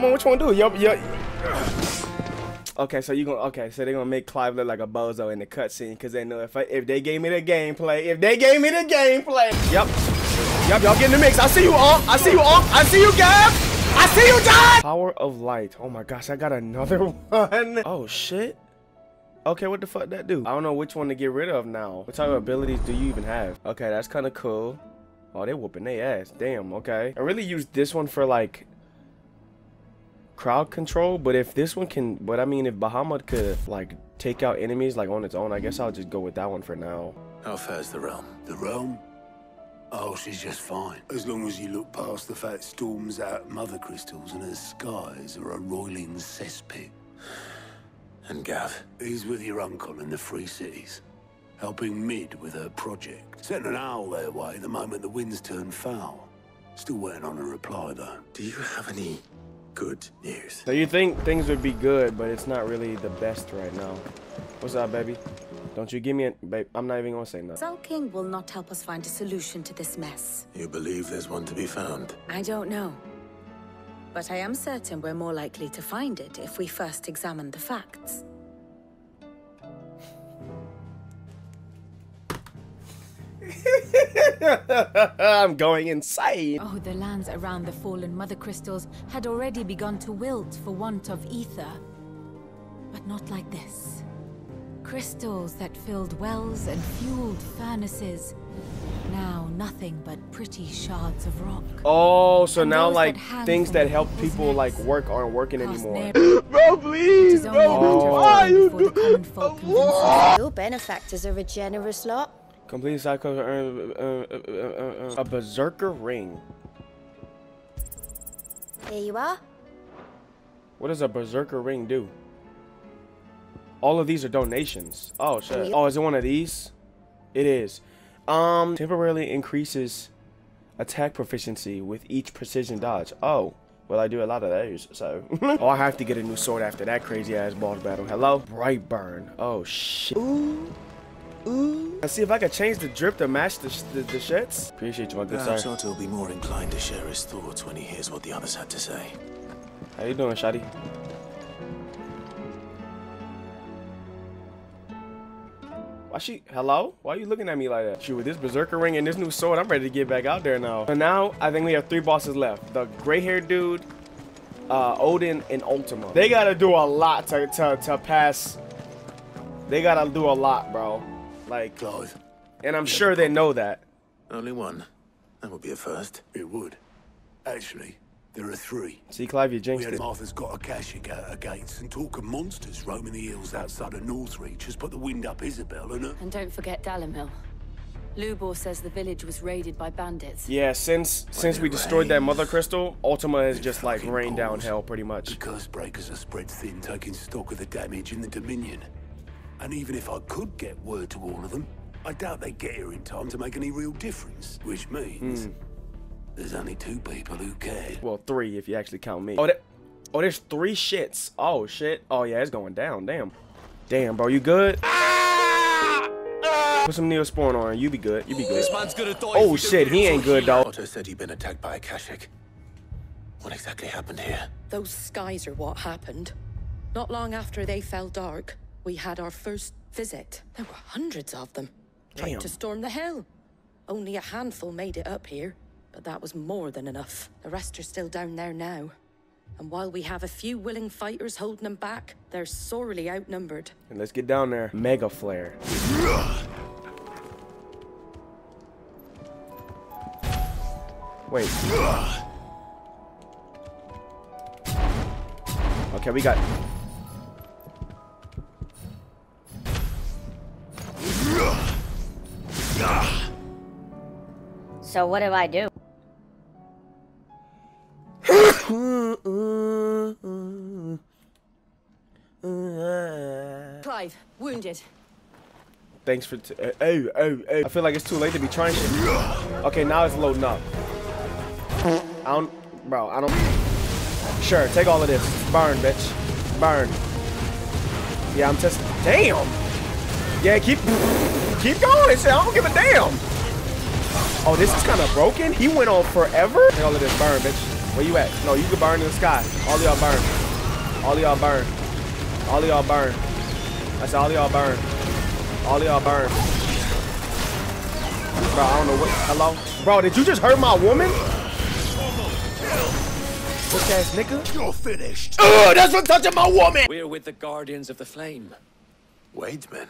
Come on, which one do? Yup, yup. Okay, so you gonna okay, so they're gonna make Clive look like a bozo in the cutscene because they know if I, if they gave me the gameplay, if they gave me the gameplay, yep, yep, y'all get in the mix. I see you, all. I see you, all. I see you, Gab. I see you, John. Power of light. Oh my gosh, I got another one. Oh shit. Okay, what the fuck that do? I don't know which one to get rid of now. What type of abilities do you even have? Okay, that's kind of cool. Oh, they whooping their ass. Damn, okay. I really use this one for like crowd control, but if this one can, but I mean, if Bahamut could like take out enemies like on its own, I guess I'll just go with that one for now. How fares the realm? The realm? Oh, she's just fine. As long as you look past the fact storms out mother crystals and her skies are a roiling cesspit. And Gav? He's with your uncle in the Free Cities, helping Mid with her project. Sent an owl their way the moment the winds turned foul. Still waiting on a reply, though. Do you have any good news? So you think things would be good, but it's not really the best right now. What's up, baby? Don't you give me a, babe, I'm not even gonna say nothing. Sulking will not help us find a solution to this mess. You believe there's one to be found? I don't know. But I am certain we're more likely to find it if we first examine the facts. I'm going insane. Oh, the lands around the fallen mother crystals had already begun to wilt for want of ether. But not like this. Crystals that filled wells and fueled furnaces. Now nothing but pretty shards of rock. Oh, so And now like that things that help people's people like work aren't working anymore. near- Bro, please, is only a Why time you before the common folk convince Oh. Your benefactors are a generous lot. Complete cycle. Uh, uh, uh, uh, uh, a berserker ring. Here you are. What does a berserker ring do? All of these are donations. Oh shit. Oh, is it one of these? It is. Um, temporarily increases attack proficiency with each precision dodge. Oh. Well, I do a lot of those, so. oh, I have to get a new sword after that crazy ass boss battle. Hello? Bright burn. Oh, shit. Ooh. Ooh. Let's see if I can change the drip to match the, sh the, the shits. Appreciate you, my good Perhaps sir. Otto will be more inclined to share his thoughts when he hears what the others had to say. How you doing, Shotty? Why she? Hello? Why are you looking at me like that? Shoot, with this berserker ring and this new sword, I'm ready to get back out there now. So now I think we have three bosses left: the gray-haired dude, uh, Odin, and Ultima. They gotta do a lot to to to pass. They gotta do a lot, bro. Like, Clive, and I'm sure they know that. Only one. That would be a first. it would. Actually, there are three. See, Clive, you We jinxed had it. Martha's got a Akashic out her gates, and talk of monsters roaming the hills outside of Northreach has put the wind up Isabel and her. And don't forget Dalimil. Lubor says the village was raided by bandits. Yeah, since since we it destroyed that mother crystal, Ultima has just like fucking rained down hell pretty much. The curse breakers are spread thin, taking stock of the damage in the Dominion. And even if I could get word to all of them, I doubt they'd get here in time to make any real difference. Which means Hmm. there's only two people who care. Well, three if you actually count me. Oh, that, oh, there's three shits. Oh shit. Oh yeah, it's going down. Damn. Damn, bro, you good? Put some Neosporin on. You be good. You be good. man's gonna die. Oh shit, he ain't good though. Otto said he'd been attacked by Akashic. What exactly happened here? Those skies are what happened. Not long after they fell dark, we had our first visit. There were hundreds of them. Tried Damn. to storm the hill. Only a handful made it up here, but that was more than enough. The rest are still down there now. And while we have a few willing fighters holding them back, they're sorely outnumbered. And let's get down there. Mega flare. Wait. Okay, we got. So what do I do? Clive, wounded. Thanks for. T- uh, oh, oh, oh. I feel like it's too late to be trying shit. Okay, now it's loading up. I don't. Bro, I don't. Sure, take all of this. Burn, bitch. Burn. Yeah, I'm testing. Damn! Yeah, keep. Keep going. Shit, I don't give a damn. Oh, this is kind of broken? He went on forever? Take all of this. Burn, bitch. Where you at? No, you can burn in the sky. All of y'all burn. All of y'all burn. All of y'all burn. I said all of y'all burn. All of y'all burn. Bro, I don't know what. Hello? Bro, did you just hurt my woman? Puss ass nigga. You're finished. Ugh, that's for touching my woman! We're with the Guardians of the Flame. Wade's men.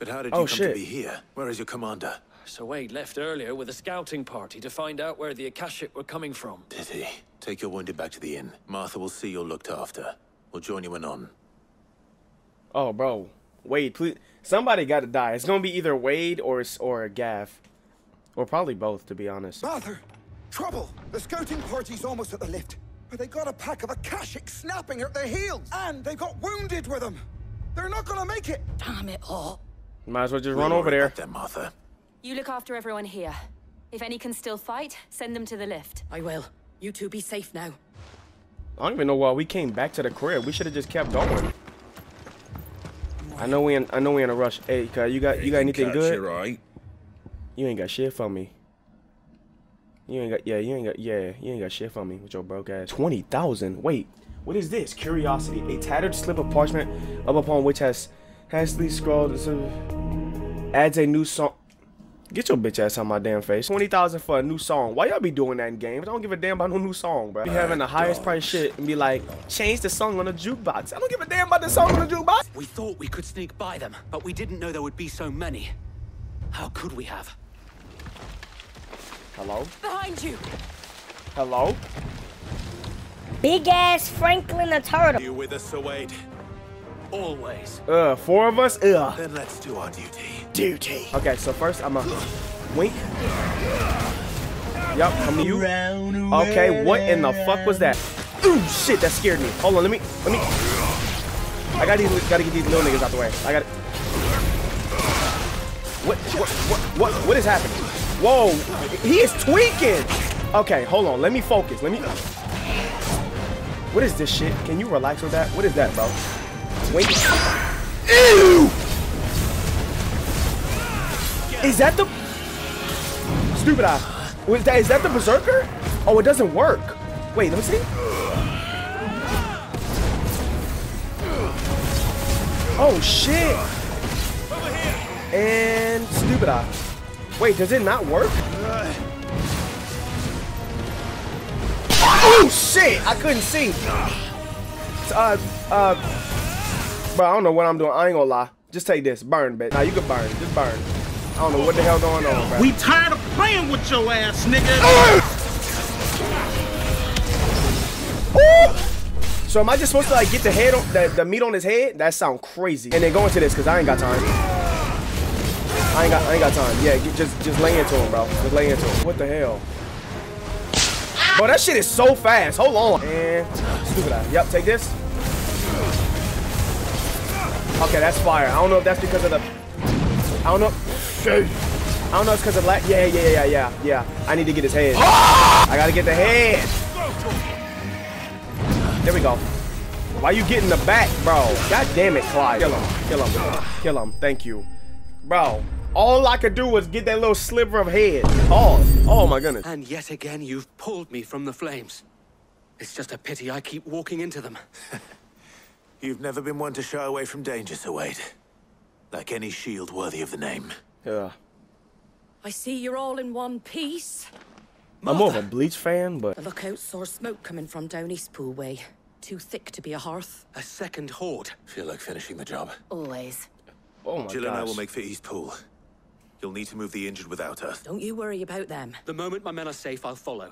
But how did Oh, you come shit. to be here? Where is your commander? So Wade left earlier with a scouting party to find out where the Akashic were coming from. Did he? Take your wounded back to the inn. Martha will see you're looked after. We'll join you anon. Oh, bro. Wade, please. Somebody got to die. It's gonna be either Wade or or Gav, or probably both, to be honest. Arthur! Trouble! The scouting party's almost at the lift. But they got a pack of Akashic snapping at their heels. And they got wounded with them. They're not gonna make it. Damn it all. Might as well just We'll run over worry there. them, Martha. You look after everyone here. If any can still fight, send them to the lift. I will. You two be safe now. I don't even know why we came back to the crib. We should have just kept going. I know we in I know we in a rush. Hey, cuz you got you got anything good? You, right? You ain't got shit for me. You ain't got yeah, you ain't got yeah, you ain't got shit for me with your broke ass. Twenty thousand. Wait, what is this? Curiosity. A tattered slip of parchment up upon which has hastily scrawled uh, adds a new song. Get your bitch ass on my damn face. Twenty thousand for a new song. Why y'all be doing that in games? I don't give a damn about no new song, bro. Be having the highest price shit and be like, change the song on the jukebox. I don't give a damn about the song on the jukebox. We thought we could sneak by them, but we didn't know there would be so many. How could we have? Hello? Behind you! Hello? Big ass Franklin the turtle. You with us, Sir Wade? Always. Uh, four of us? Ugh. Then let's do our duty. Duty. Okay, so first I'm a wink. Yup, come to you. Okay, what in the fuck was that? Ooh, shit, that scared me. Hold on, let me, let me. I got these, gotta get these little niggas out the way. I got. What, what, what, what, what is happening? Whoa, he is tweaking. Okay, hold on, let me focus. Let me. What is this shit? Can you relax with that? What is that, bro? Wait. Ew! Is that the stupid eye? Was that is that the berserker? Oh, it doesn't work. Wait, let me see. Oh shit! And stupid eye. Wait, does it not work? Oh shit! I couldn't see. Uh, uh, bro, I don't know what I'm doing. I ain't gonna lie. Just take this, burn, bitch. Nah, you can burn. Just burn. I don't know what the hell going on, bro. We tired of playing with your ass, nigga. So am I just supposed to like get the head on the, the meat on his head? That sound crazy. And then go into this because I ain't got time. I ain't got I ain't got time. Yeah, get, just just lay into him, bro. Just lay into him. What the hell? Bro, that shit is so fast. Hold on. And stupid eye. Yep, take this. Okay, that's fire. I don't know if that's because of the. I don't know. I don't know. It's because of black. Yeah, yeah, yeah, yeah, yeah. I need to get his head. I gotta get the head. There we go. Why you getting the back, bro? God damn it, Clyde. Kill him. Kill him. Kill him. Thank you. Bro, all I could do was get that little sliver of head. Oh, oh my goodness. And yet again, you've pulled me from the flames. It's just a pity I keep walking into them. You've never been one to shy away from danger, Sir Wade. Like any shield worthy of the name. Yeah. I see you're all in one piece. I'm more of a Bleach fan, but The lookout saw smoke coming from down East Pool way. Too thick to be a hearth. A second horde. Feel like finishing the job. Always. oh my Jill and I will make for East Pool. You'll need to move the injured without us. Don't you worry about them. The moment my men are safe, I'll follow.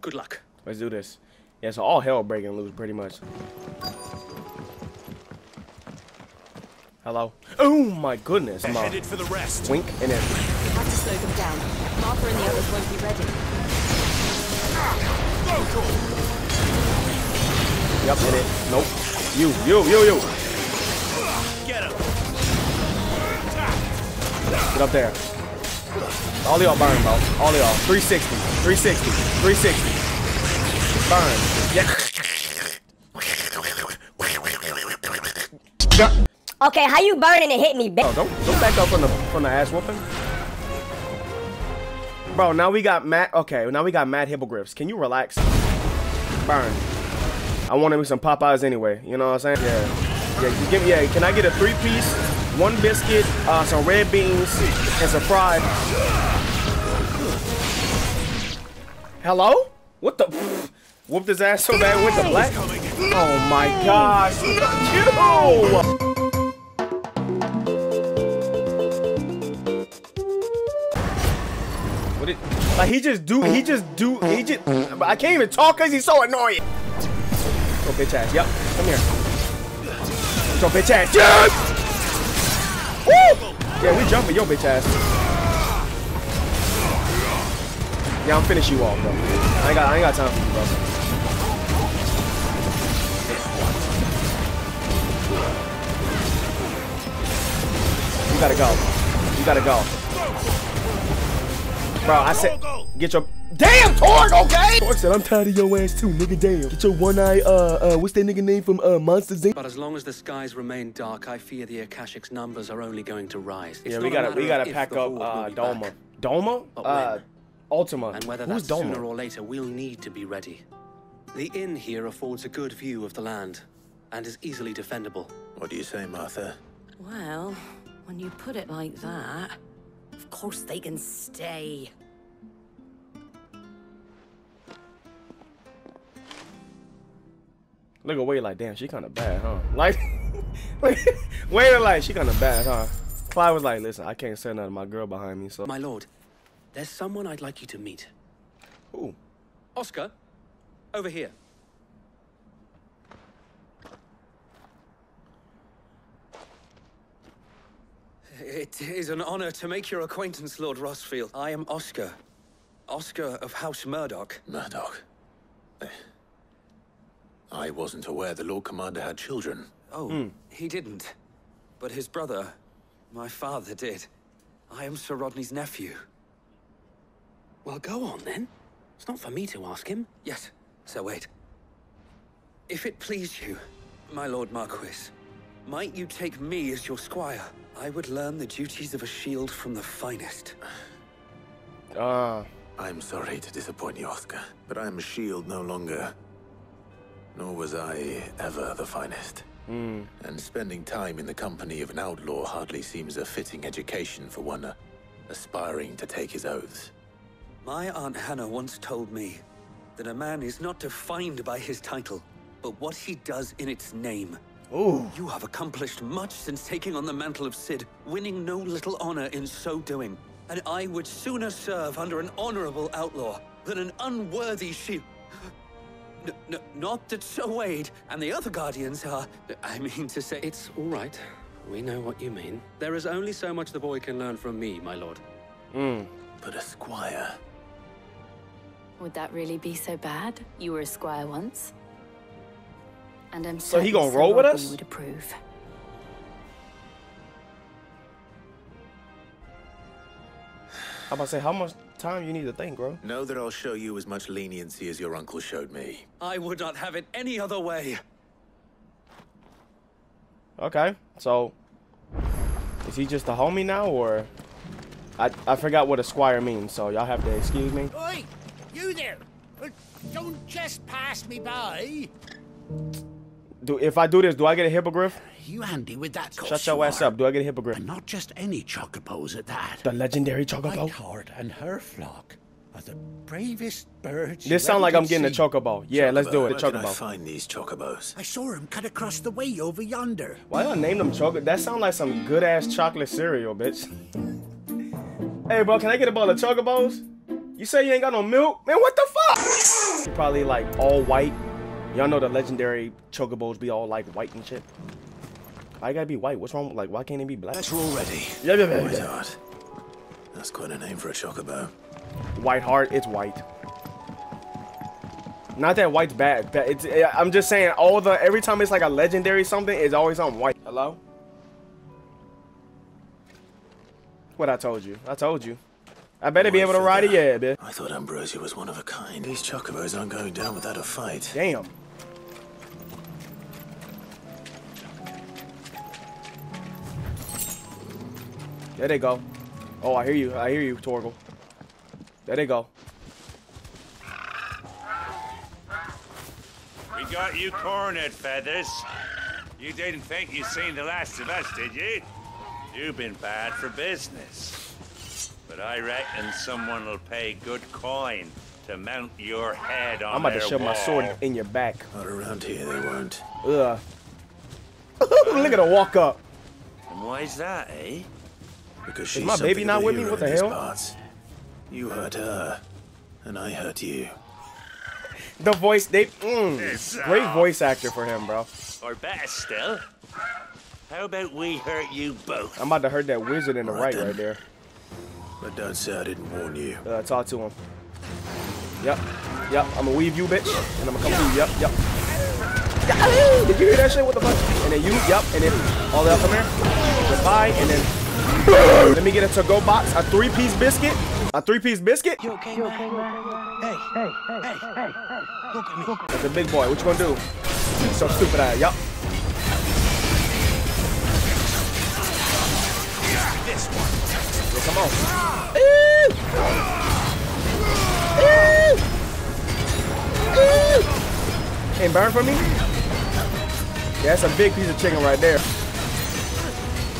Good luck. Let's do this. Yeah, so all hell breaking loose, pretty much. Hello. Oh my goodness. I'm Headed for the rest. wink and then. Have to slow them down. Martha and the others won't be ready. Yep, hit it. Nope. You, you, you, you. Get him. Get up there. All y'all burn, bro. All y'all. 360. 360. 360. Yeah. Okay, how you burning and hit me, bitch? Oh, don't don't back up from the from the ass whooping. Bro, now we got Matt. Okay, now we got Matt Hippogriffs. Can you relax? Burn. I wanted me some Popeyes anyway. You know what I'm saying? Yeah. Yeah, give me, yeah. Can I get a three piece, one biscuit, uh, some red beans, and some fried? Hello? What the? Whooped his ass so bad with the black? Oh my gosh. You! What it, like he just do, he just do, he just, I can't even talk cause he's so annoying. Go bitch ass, yep, come here. Go bitch ass, yes! Woo! Yeah, we jumping your bitch ass. Yeah, I'm finish you off, bro. I ain't got, I ain't got time for you, bro. Gotta go. You gotta go. Bro, I said, get your damn Torg, okay? Torg said, I'm tired of your ass too, nigga. Damn. Get your one eye, uh, uh, what's that nigga name from uh, Monsters Inc? But as long as the skies remain dark, I fear the Akashic's numbers are only going to rise. It's Yeah, we gotta, we gotta pack the up Horde uh, will be Doma. back, Doma? but Uh, when. Ultima. And whether Who's that's Doma? sooner or later, we'll need to be ready. The inn here affords a good view of the land and is easily defendable. What do you say, Martha? Well, when you put it like that, of course they can stay. Look away like, damn, she kind of bad, huh? Like, like wait, like she kind of bad, huh? Clyde was like, listen, I can't say nothing. My girl behind me, so. My lord, there's someone I'd like you to meet. Who? Oscar, over here. It is an honor to make your acquaintance, Lord Rosfield. I am Oscar. Oscar of House Murdoch. Murdoch. Eh. I wasn't aware the Lord Commander had children. Oh, hmm. he didn't. But his brother, my father, did. I am Sir Rodney's nephew. Well, go on then. It's not for me to ask him. Yes, Sir Wade. If it please you, my Lord Marquis, might you take me as your squire? I would learn the duties of a shield from the finest. Uh, I'm sorry to disappoint you, Oscar, but I'm a shield no longer. Nor was I ever the finest. mm, And spending time in the company of an outlaw hardly seems a fitting education for one uh, aspiring to take his oaths. My Aunt Hannah once told me that a man is not defined by his title, but what he does in its name. Ooh. You have accomplished much since taking on the mantle of Cid, winning no little honor in so doing. And I would sooner serve under an honorable outlaw than an unworthy shield. N- n- not that Sir Wade and the other guardians are. I mean to say, it's all right. We know what you mean. There is only so much the boy can learn from me, my lord. mm. But a squire. Would that really be so bad? You were a squire once. And I'm So he gonna Sir roll with Rodney us? would approve. How about to say, how much time you need to think, bro? Know that I'll show you as much leniency as your uncle showed me. I would not have it any other way. Okay, so is he just a homie now, or I I forgot what a squire means, so y'all have to excuse me. Oi, you there! Don't just pass me by. Do if I do this, do I get a hippogriff? You handy with that Shut your you ass are. up. Do I get a hippogriff? And not just any chocobos at that. The legendary chocobo. Whiteheart and her flock are the bravest birds. This sound like I'm did getting a see. chocobo. Yeah, let's do it. Where can I find these chocobos? I saw him cut across the way over yonder. Why y'all name them chocolate? That sound like some good ass chocolate cereal, bitch. hey, bro, can I get a bowl of chocobos? You say you ain't got no milk, man. What the fuck? Probably like all white. Y'all know the legendary chocobos be all like white and shit. Why you gotta be white? What's wrong? Like, why can't it be black? That's all ready. Yeah, yeah, yeah. That's quite a name for a chocobo. White heart, it's white. Not that white's bad. That it's. I'm just saying all the every time it's like a legendary something, it's always on white. Hello. What I told you. I told you. I better be able to ride it, yeah, bitch. I thought Ambrosia was one of a kind. These chocobos aren't going down without a fight. Damn. There they go. Oh, I hear you. I hear you, Torgal. There they go. We got you cornered, Feathers. You didn't think you'd seen the last of us, did you? You've been bad for business. But I reckon someone will pay good coin to mount your head on I'm about to their shove my sword in your back. Not around here, they won't. Ugh. Look at her walk up. And why's that, eh? Because Is she's my baby something not of a with me? What the in these hell? Parts. You hurt her, and I hurt you. The voice, they, mm, great voice actor for him, bro. Or better still, how about we hurt you both? I'm about to hurt that wizard in the right right there. But don't say I didn't warn you. Uh, talk to him. Yep, yep. I'm gonna weave you, bitch, and I'm gonna come through. you. Yep, yep. Yahoo! Did you hear that shit? What the fuck? And then you, yep, and then all the way up from there. Goodbye, and then let me get a to-go box, a three-piece biscuit, a three-piece biscuit. You okay, man? Hey, hey, hey, hey, look at me. That's a big boy. What you gonna do? So stupid ass. Yup. This one. Yeah, come on. Ooh. Ooh. Ooh. Can't burn for me? Yeah, that's a big piece of chicken right there.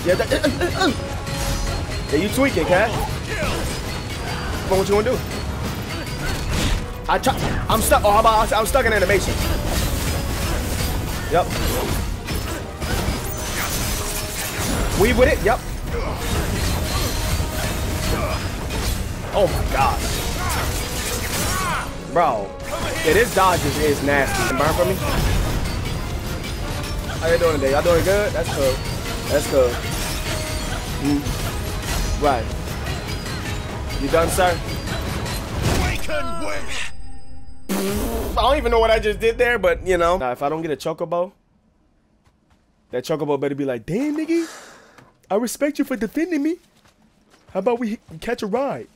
Yeah, that, uh, uh, uh. Yeah you tweaking, cat. Come on, what you wanna do? I I'm stuck. Oh, how about I'm stuck in animation? Yep. Weave with it. Yep. Oh my gosh. Bro. Yeah, this dodge is, is nasty. Can burn for me? How you doing today? Y'all doing good? That's cool. That's cool. Mm. Right. You done, sir? I don't even know what I just did there, but you know. Now, if I don't get a chocobo, that chocobo better be like, damn, nigga, I respect you for defending me. How about we catch a ride?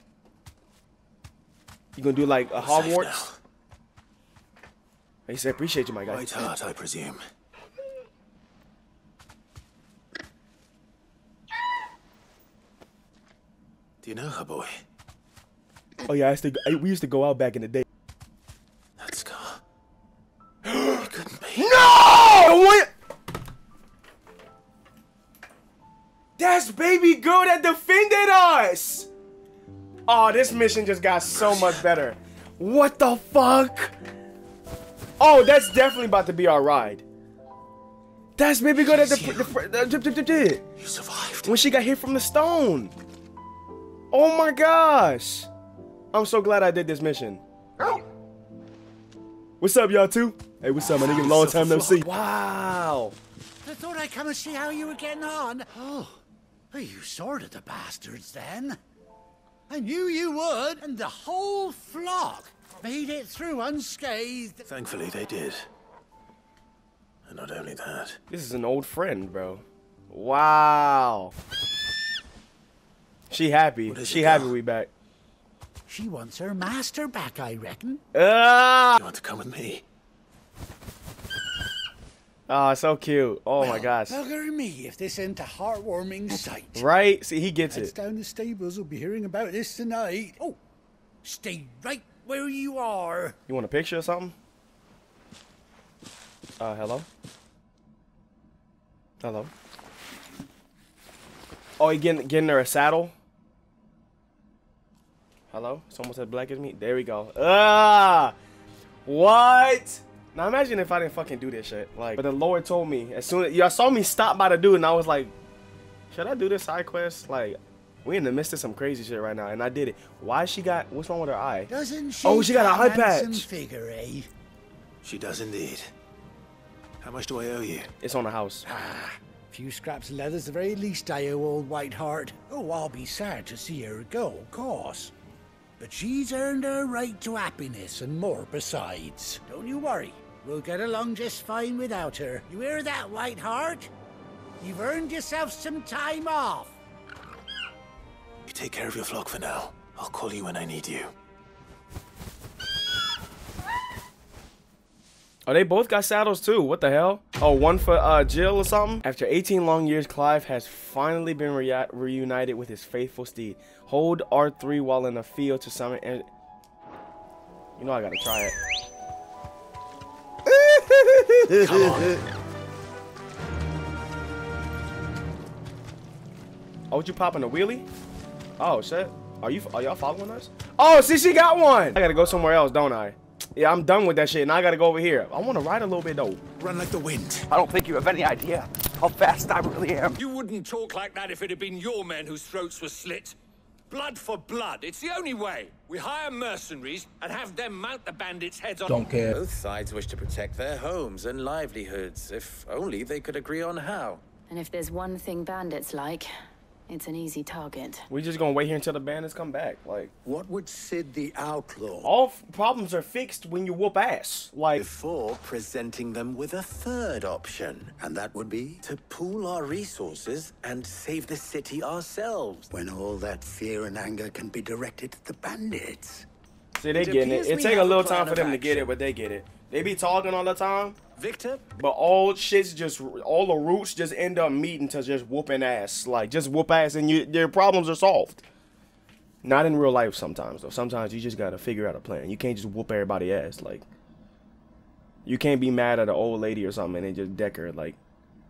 You gonna do like a Safe Hogwarts? He said, appreciate you, my guy. Whiteheart, I presume. You know her, boy? Oh yeah, I used to, I- we used to go out back in the day. That scar. it couldn't be. No! What? That's baby girl that defended us. Oh, this mission just got so much better. What the fuck? Oh, that's definitely about to be our ride. That's baby girl that the, the, the, the, the, the, the, You survived. when she got hit from the stone. Oh my gosh. I'm so glad I did this mission. What's up, y'all, too? Hey, what's up, my nigga? Long time no see. Wow. I thought I'd come and see how you were getting on. Oh, you sorted the bastards then. I knew you would, and the whole flock made it through unscathed. Thankfully, they did. And not only that, This is an old friend, bro. Wow. She happy. She happy we back. She wants her master back, I reckon. Ah! you want to come with me? Oh, so cute. Oh my Well, gosh. Bugger me if this ain't a heartwarming sight. Right? See, he gets Heads it. down the stables will be hearing about this tonight. Oh, stay right where you are. You want a picture or something? Uh, hello? Hello? Oh, you getting, getting her a saddle? Hello? Someone said black as me? There we go. Ah! What? Now imagine if I didn't fucking do this shit. Like, but the Lord told me as soon as y'all saw me stop by the dude, and I was like, should I do this side quest? Like, we in the midst of some crazy shit right now, and I did it. Why she got? What's wrong with her eye? Doesn't she? Oh, she got an eye patch. figure, eh? She does indeed. How much do I owe you? It's on the house. Ah, few scraps of leather's the very least I owe old Whiteheart. Oh, I'll be sad to see her go, of course. But she's earned her right to happiness and more besides. Don't you worry. We'll get along just fine without her. You hear that, white Whiteheart? You've earned yourself some time off. You take care of your flock for now. I'll call you when I need you. Oh, they both got saddles too. What the hell? Oh, one for uh, Jill or something? After 18 long years, Clive has finally been re reunited with his faithful steed. Hold R3 while in the field to summon and... You know I gotta try it. Come on. Oh, you popping a wheelie? Oh, shit. Are you are y'all following us? Oh, see, she got one. I gotta go somewhere else, don't I? Yeah, I'm done with that shit. Now I gotta go over here. I want to ride a little bit though. Run like the wind. I don't think you have any idea how fast I really am. You wouldn't talk like that if it had been your men whose throats were slit. Blood for blood. It's the only way. We hire mercenaries and have them mount the bandits' heads on. Don't care. Both sides wish to protect their homes and livelihoods. If only they could agree on how. And if there's one thing bandits like, it's an easy target. We just gonna wait here until the bandits come back. Like, what would Cid the Outlaw? All problems are fixed when you whoop ass. Like, before presenting them with a third option, and that would be to pool our resources and save the city ourselves. When all that fear and anger can be directed at the bandits. See, they getting it. It take a little time for them to get it, but they get it. They be talking all the time. Victor? But all shits just, all the roots just end up meeting to just whooping ass. Like, just whoop ass and you, your problems are solved. Not in real life sometimes, though. Sometimes you just gotta figure out a plan. You can't just whoop everybody ass. Like, you can't be mad at an old lady or something and just deck her. Like,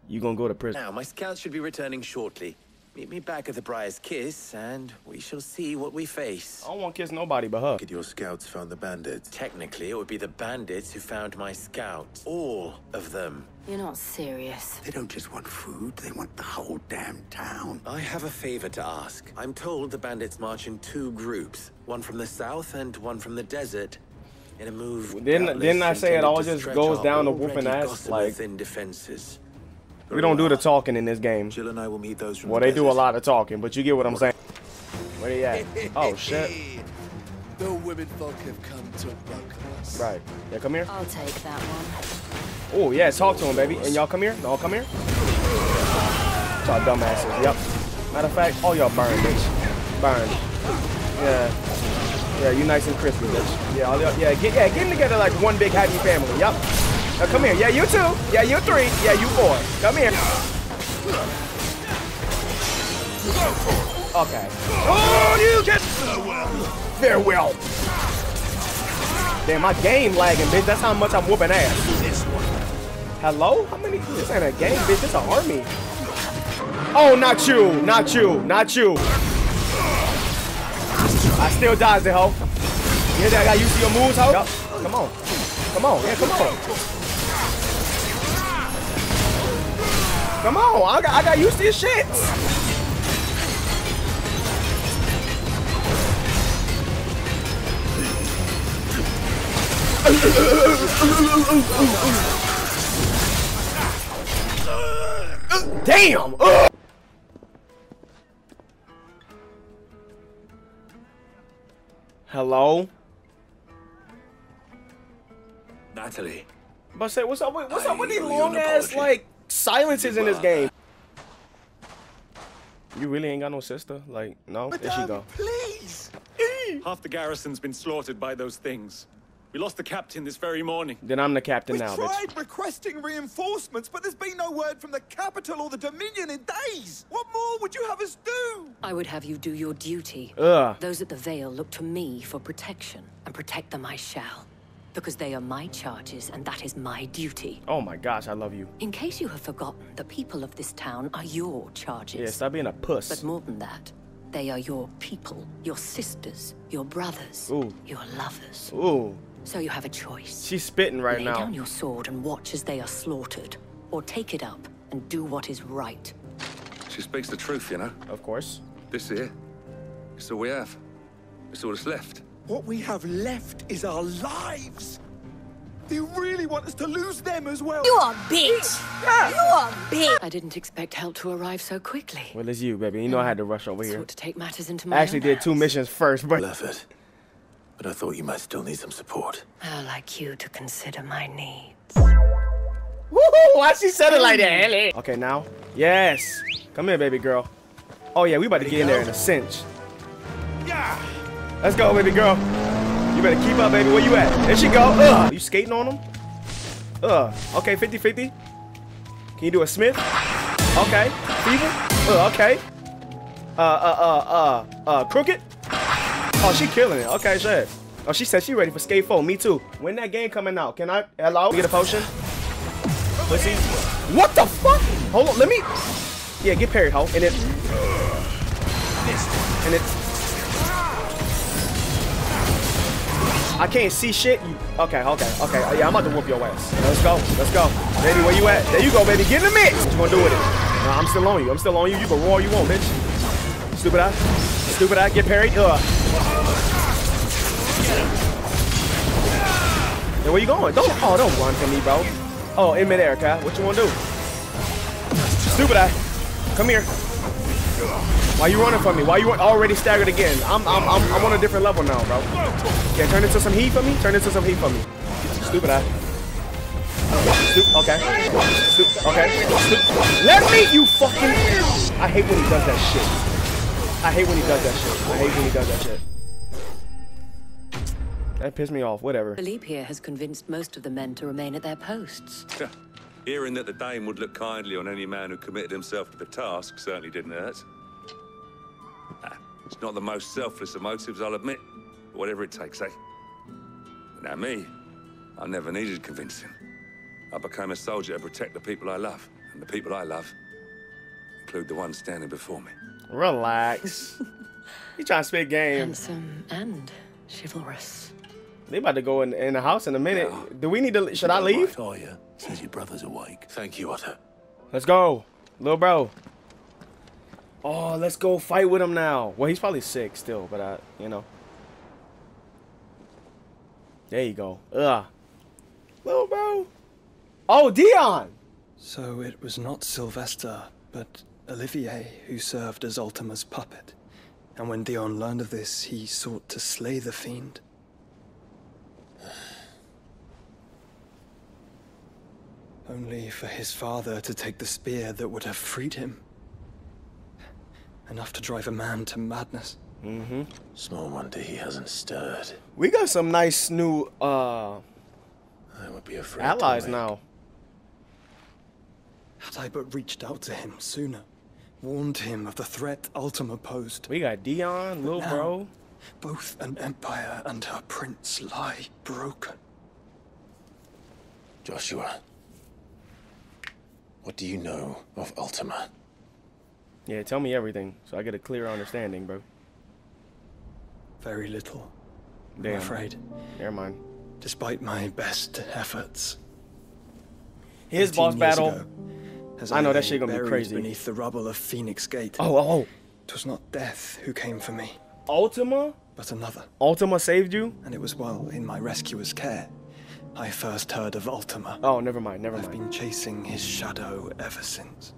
you gonna go to prison. Now, my scouts should be returning shortly. Meet me back at the Briar's Kiss, and we shall see what we face. I won't kiss nobody but her. Did your scouts found the bandits? Technically, it would be the bandits who found my scouts. All of them. You're not serious. They don't just want food, they want the whole damn town. I have a favor to ask. I'm told the bandits march in two groups, one from the south and one from the desert. In a move. Didn't, didn't I say it all just goes down to whooping ass? Like, thin defenses. We don't do the talking in this game. Jill and I will meet those from Well, the they do a lot of talking, but you get what I'm saying. Where they at? Oh, shit. The women folk have come to welcome us. Right. Yeah, come here. I'll take that one. Oh, yeah, talk to him, baby. And y'all come here? Y'all come here? Y'all dumbasses. Yep. Matter of fact, all y'all burn, bitch. Burn. Yeah. Yeah, you nice and crispy, bitch. Yeah, all y'all, yeah, get, yeah, getting together like one big happy family. Yep. Now come here. Yeah, you two. Yeah, you three. Yeah, you four. Come here. Okay. Oh, you get farewell. Damn, my game lagging, bitch. That's how much I'm whooping ass. Hello? How many? This ain't a game, bitch. This an army. Oh, not you. Not you. Not you. I still dodge it, ho. You that? I got used to your moves, ho? Yup. Come on. Come on. Yeah, come on. Come on, I got, I got used to your shit. Damn! Ugh. Hello? Natalie. But say, what's up with, what's up with these long ass, like, silences in this game. You really ain't got no sister? Like, no? There she go. Please! Half the garrison's been slaughtered by those things. We lost the captain this very morning. Then I'm the captain we now, tried bitch. requesting reinforcements, but there's been no word from the capital or the Dominion in days. What more would you have us do? I would have you do your duty. Ugh. Those at the Vale look to me for protection, and protect them I shall. Because they are my charges, and that is my duty. Oh my gosh, I love you. In case you have forgotten, the people of this town are your charges. Yeah, stop being a puss. But more than that, they are your people, your sisters, your brothers, Ooh. your lovers. Ooh. So you have a choice. She's spitting right Lay now. down your sword and watch as they are slaughtered, or take it up and do what is right. She speaks the truth, you know. Of course. This here, it's all we have. It's all that's left. What we have left is our lives. Do you really want us to lose them as well? You are bitch. Yeah. You are bitch. I didn't expect help to arrive so quickly. Well, it's you, baby. You know I had to rush over here. To take matters into my I actually did two missions first, but... Left it. But I thought you might still need some support. I'd like you to consider my needs. Woohoo! Why she said it like that, Ellie? Okay, now. Yes. Come here, baby girl. Oh, yeah, we about to get in there in a cinch. Yeah. Let's go, baby girl. You better keep up, baby. Where you at? There she go. Ugh. You skating on them? Uh, okay, 50-50. Can you do a Smith? Okay. Feeble? Uh, okay. Uh, uh, uh, uh, uh, crooked? Oh, she killing it. Okay, shit. Oh, she said she ready for Skate 4. Me too. When that game coming out? Can I, hello? Get a potion? Let's. What the fuck? Hold on, let me. Yeah, get parried, ho. And it. And it. I can't see shit. You. Okay, okay, okay. Yeah, I'm about to whoop your ass. Let's go. Let's go. Baby, where you at? There you go, baby. Get in the mix. What you gonna do with it? Nah, I'm still on you. I'm still on you. You can roar you want, bitch. Stupid eye. Stupid eye. Get parried. Ugh. Where you going? Don't. Oh, don't run from me, bro. Oh, in midair, Kai. What you want to do? Stupid eye. Come here. Why you running from me? Why you already staggered again? I'm, I'm, I'm, I'm on a different level now, bro. Yeah, turn into some heat for me. Turn into some heat for me. Stupid eye. Stupid. Okay. Stupid. Okay. Stupid. Let me, you fucking. I hate when he does that shit. I hate when he does that shit. I hate when he does that shit. That pissed me off. Whatever. Philippe here has convinced most of the men to remain at their posts. Hearing that the Dame would look kindly on any man who committed himself to the task certainly didn't hurt. Ah, it's not the most selfless of motives, I'll admit. But whatever it takes, eh? Now me, I never needed convincing. I became a soldier to protect the people I love. And the people I love include the ones standing before me. Relax. you trying to spit game. Handsome and chivalrous. They about to go in, in the house in a minute. Do we need to? Should I leave? Oh yeah. Says your brother's awake. Thank you, Otto. Let's go, little bro. Oh, let's go fight with him now. Well, he's probably sick still, but I, you know. There you go. Ugh. Little bro. Oh, Dion. So it was not Sylvestre, but Olivier who served as Ultima's puppet. And when Dion learned of this, he sought to slay the fiend. Only for his father to take the spear that would have freed him. Enough to drive a man to madness. Mm-hmm. Small wonder he hasn't stirred. We got some nice new uh I would be afraid allies to now. Had I but reached out to him sooner, warned him of the threat Ultima posed. We got Dion, little Now, bro. Both an empire and her prince lie broken. Joshua. What do you know of Ultima? Yeah, tell me everything so I get a clear understanding, bro. Very little. Damn. I'm afraid. Never mind. Despite my best efforts. His boss battle. ago, as I know that lay shit gonna be crazy. Beneath the rubble of Phoenix Gate. Oh, oh, oh. Twas not death who came for me, Ultima? but another. Ultima saved you? And it was while in my rescuer's care I first heard of Ultima. Oh, never mind, never I've mind. been chasing his shadow ever since.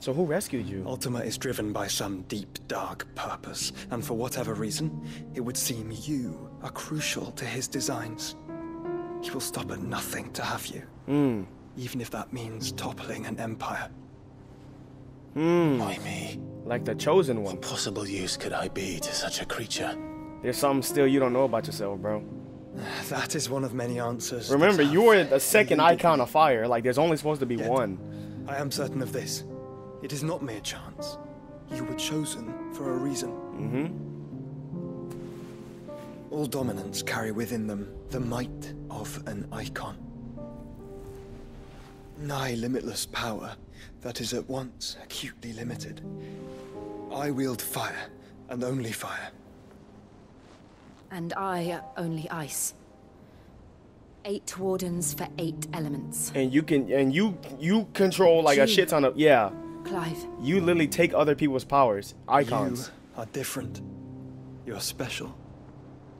So who rescued you? Ultima is driven by some deep, dark purpose, and for whatever reason, it would seem you are crucial to his designs. He will stop at nothing to have you, Hmm. even if that means toppling an empire. Hmm. Why me? Like the chosen one. What possible use could I be to such a creature? There's something still you don't know about yourself, bro. That is one of many answers. Remember, you are the second Eikon of fire. Like, there's only supposed to be Yet- one. I am certain of this. It is not mere chance. You were chosen for a reason. Mm-hmm. All dominants carry within them the might of an Eikon. Nigh limitless power that is at once acutely limited. I wield fire, and only fire. And I uh, only ice. Eight wardens for eight elements. And you can, and you, you control like a shit ton of, yeah. Clive, You literally take other people's powers, Eikons. You are different. You're special.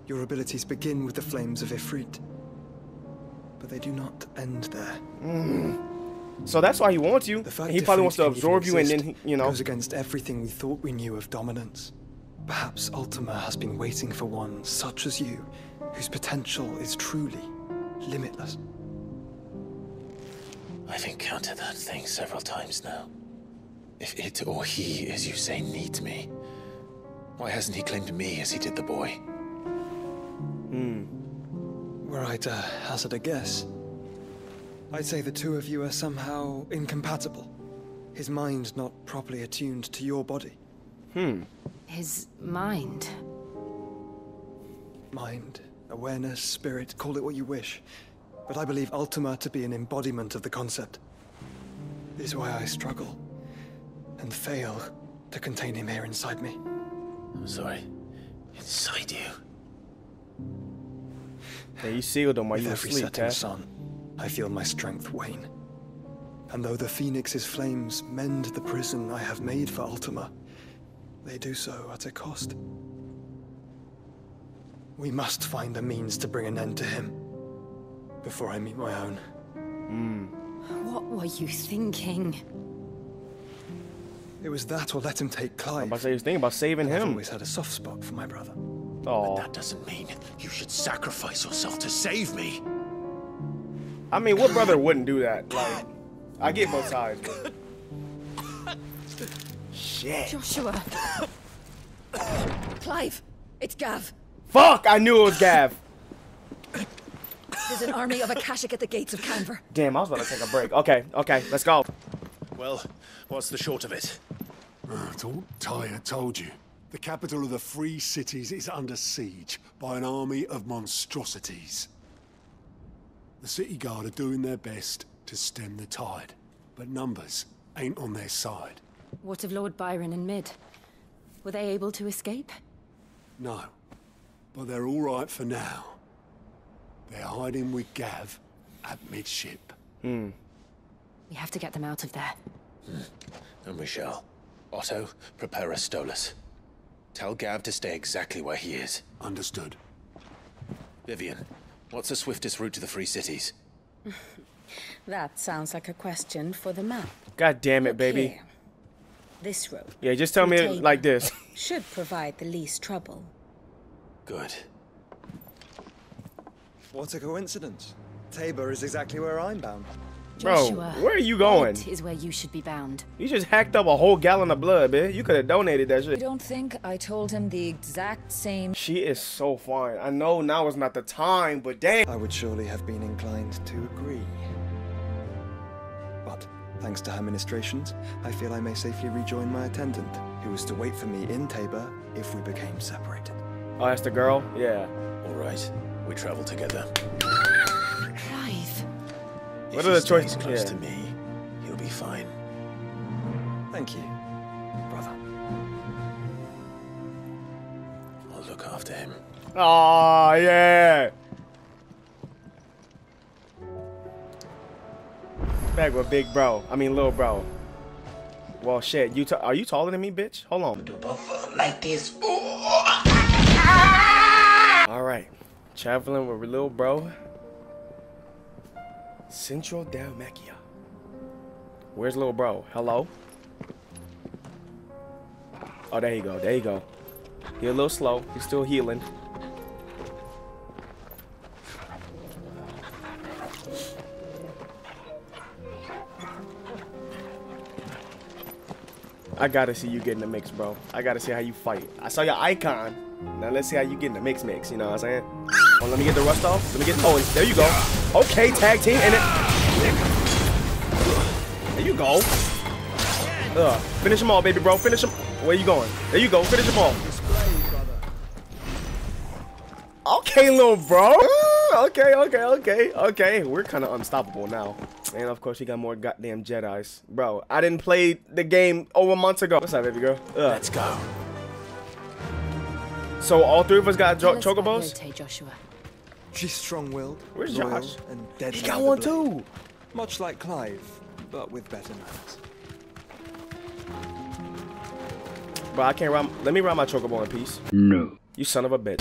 Your abilities begin with the flames of Ifrit. But they do not end there. Mm. So that's why he wants you. The fact He probably wants to absorb you and then, he- you know. goes against everything we thought we knew of dominants. Perhaps Ultima has been waiting for one such as you, whose potential is truly limitless. I've encountered that thing several times now. If it or he, as you say, needs me, why hasn't he claimed me as he did the boy? Hmm. Were I to hazard a guess, I'd say the two of you are somehow incompatible. His mind not properly attuned to your body. Hmm. His mind. Mind, awareness, spirit, call it what you wish. But I believe Ultima to be an embodiment of the concept. This is why I struggle and fail to contain him here inside me. I'm sorry. Inside you. Yeah, you sealed him while With you were every asleep, setting Cat. sun, I feel my strength wane. And though the Phoenix's flames mend the prison I have made for Ultima, they do so at a cost. We must find a means to bring an end to him before I meet my own. Hmm. What were you thinking? It was that or let him take Clive. I'm about to say, was thinking about saving him. I've always had a soft spot for my brother. Oh. That doesn't mean you should sacrifice yourself to save me. I mean, what brother wouldn't do that? Like, I get both sides. But... Shit. Joshua. Clive, it's Gav. Fuck! I knew it was Gav. There's an army of Akashic at the gates of Kanver. Damn, I was about to take a break. Okay, okay, let's go. Well, what's the short of it? Oh, it's all Tyre told you. The capital of the Free Cities is under siege by an army of monstrosities. The City Guard are doing their best to stem the tide, but numbers ain't on their side. What of Lord Byron and Mid? Were they able to escape? No, but they're all right for now. They're hiding with Gav at midship. Hmm. We have to get them out of there. And we shall. Otto, prepare a Stolas. Tell Gav to stay exactly where he is. Understood. Vivian, what's the swiftest route to the Free Cities? That sounds like a question for the map. God damn it, Look baby. Here. This road Yeah, just tell me it like this. should provide the least trouble. Good. What a coincidence. Tabor is exactly where I'm bound. Bro, Joshua, where are you going? White is where you should be bound. You just hacked up a whole gallon of blood, man. You could have donated that I shit. don't think I told him the exact same. She is so fine. I know now is not the time, but damn. I would surely have been inclined to agree. But thanks to her ministrations, I feel I may safely rejoin my attendant, who was to wait for me in Tabor if we became separated. Oh, that's the girl? Yeah. All right, we travel together. Clive. If What he are the stays choices? close Yeah. to me, he'll be fine. Thank you, brother. I'll look after him. Oh, yeah. Back with big bro. I mean, little bro. Well, shit. You are you taller than me, bitch? Hold on. Like this. All right. Traveling with little bro. Central Dhalmekia. Where's little bro? Hello? Oh, there you go. There you go. He a little slow. He's still healing. I gotta see you get in the mix, bro. I gotta see how you fight. I saw your Eikon. Now let's see how you get in the mix mix, you know what I'm saying? Oh, let me get the rust off. Let me get, oh, there you go. Okay, tag team, and it, there you go. Uh, finish them all, baby bro. Finish them. Where you going? There you go. Finish them all. Okay, little bro. Ah, okay, okay, okay, okay. We're kind of unstoppable now. And of course, we got more goddamn Jedi's. Bro, I didn't play the game over months ago. What's up, baby girl? Let's go. So all three of us got Tell jo chocobos? Jote, Joshua. She's strong-willed, Where's loyal, Josh? and deadly. He got one blade. too. Much like Clive, but with better manners. Bro, I can't ride. Let me ride my chocobo in peace. No. You son of a bitch.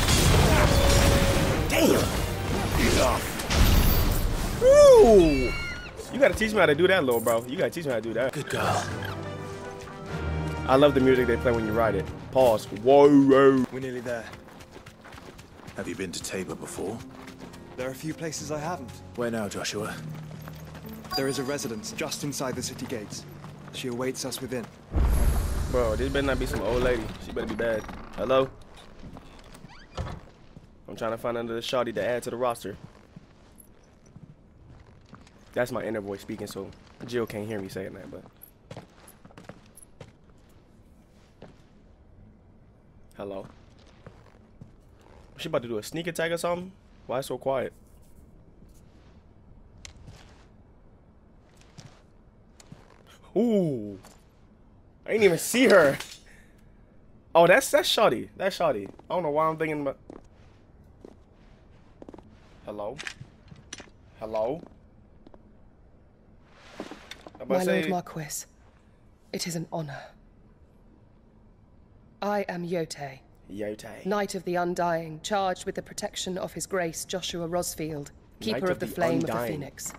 Damn. Ooh. You gotta teach me how to do that, little bro. You gotta teach me how to do that. Good girl. I love the music they play when you ride it. Pause. Whoa, whoa. We're nearly there. Have you been to Tabor before? There are a few places I haven't. Where now, Joshua? There is a residence just inside the city gates. She awaits us within. Bro, this better not be some old lady. She better be bad. Hello? I'm trying to find another shawty to add to the roster. That's my inner voice speaking, so Jill can't hear me saying that, but. Hello. She about to do a sneak attack or something? Why so quiet? Ooh. I didn't even see her. Oh, that's that's shoddy. That's shoddy. I don't know why I'm thinking about. Hello. Hello. My Lord Marquis, it is an honor. I am Jote. Jote. Knight of the Undying, charged with the protection of His Grace Joshua Rosfield, Keeper Knight of, the, Flame of the Phoenix.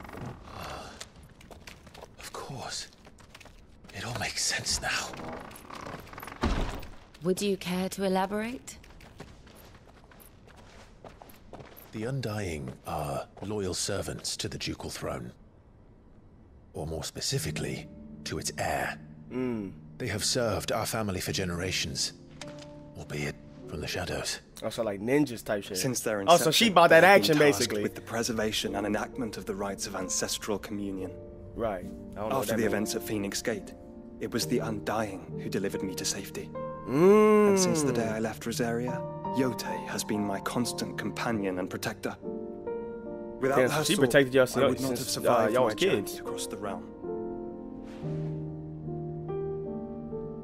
Of course. It all makes sense now. Would you care to elaborate? The Undying are loyal servants to the ducal throne. Or more specifically, to its heir. Mm. They have served our family for generations, albeit from the shadows. Also, like ninjas type shit. Since their inception, Oh, so she bought that action basically. with the preservation and enactment of the rites of ancestral communion. Right. I don't know what After the means. events at Phoenix Gate, it was the Undying who delivered me to safety. Mm. And since the day I left Rosaria, Jote has been my constant companion and protector. Without Damn, her she sword, protected y'all I would not have uh, survived y'all my was journey kids. across the realm.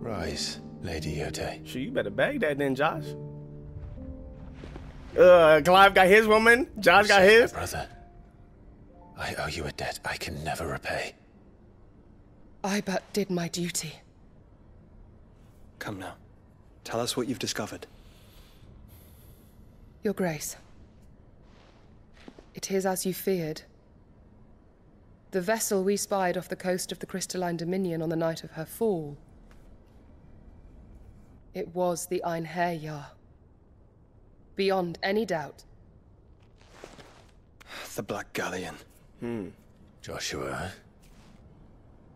Rise, Lady Jote. Shit, you better bag that then, Josh. Uh, Clive got his woman. Josh got his. Brother, I owe you a debt I can never repay. I but did my duty. Come now. Tell us what you've discovered. Your Grace. It is as you feared. The vessel we spied off the coast of the Crystalline Dominion on the night of her fall. It was the Einherjar. Beyond any doubt. The Black Galleon. Hmm. Joshua,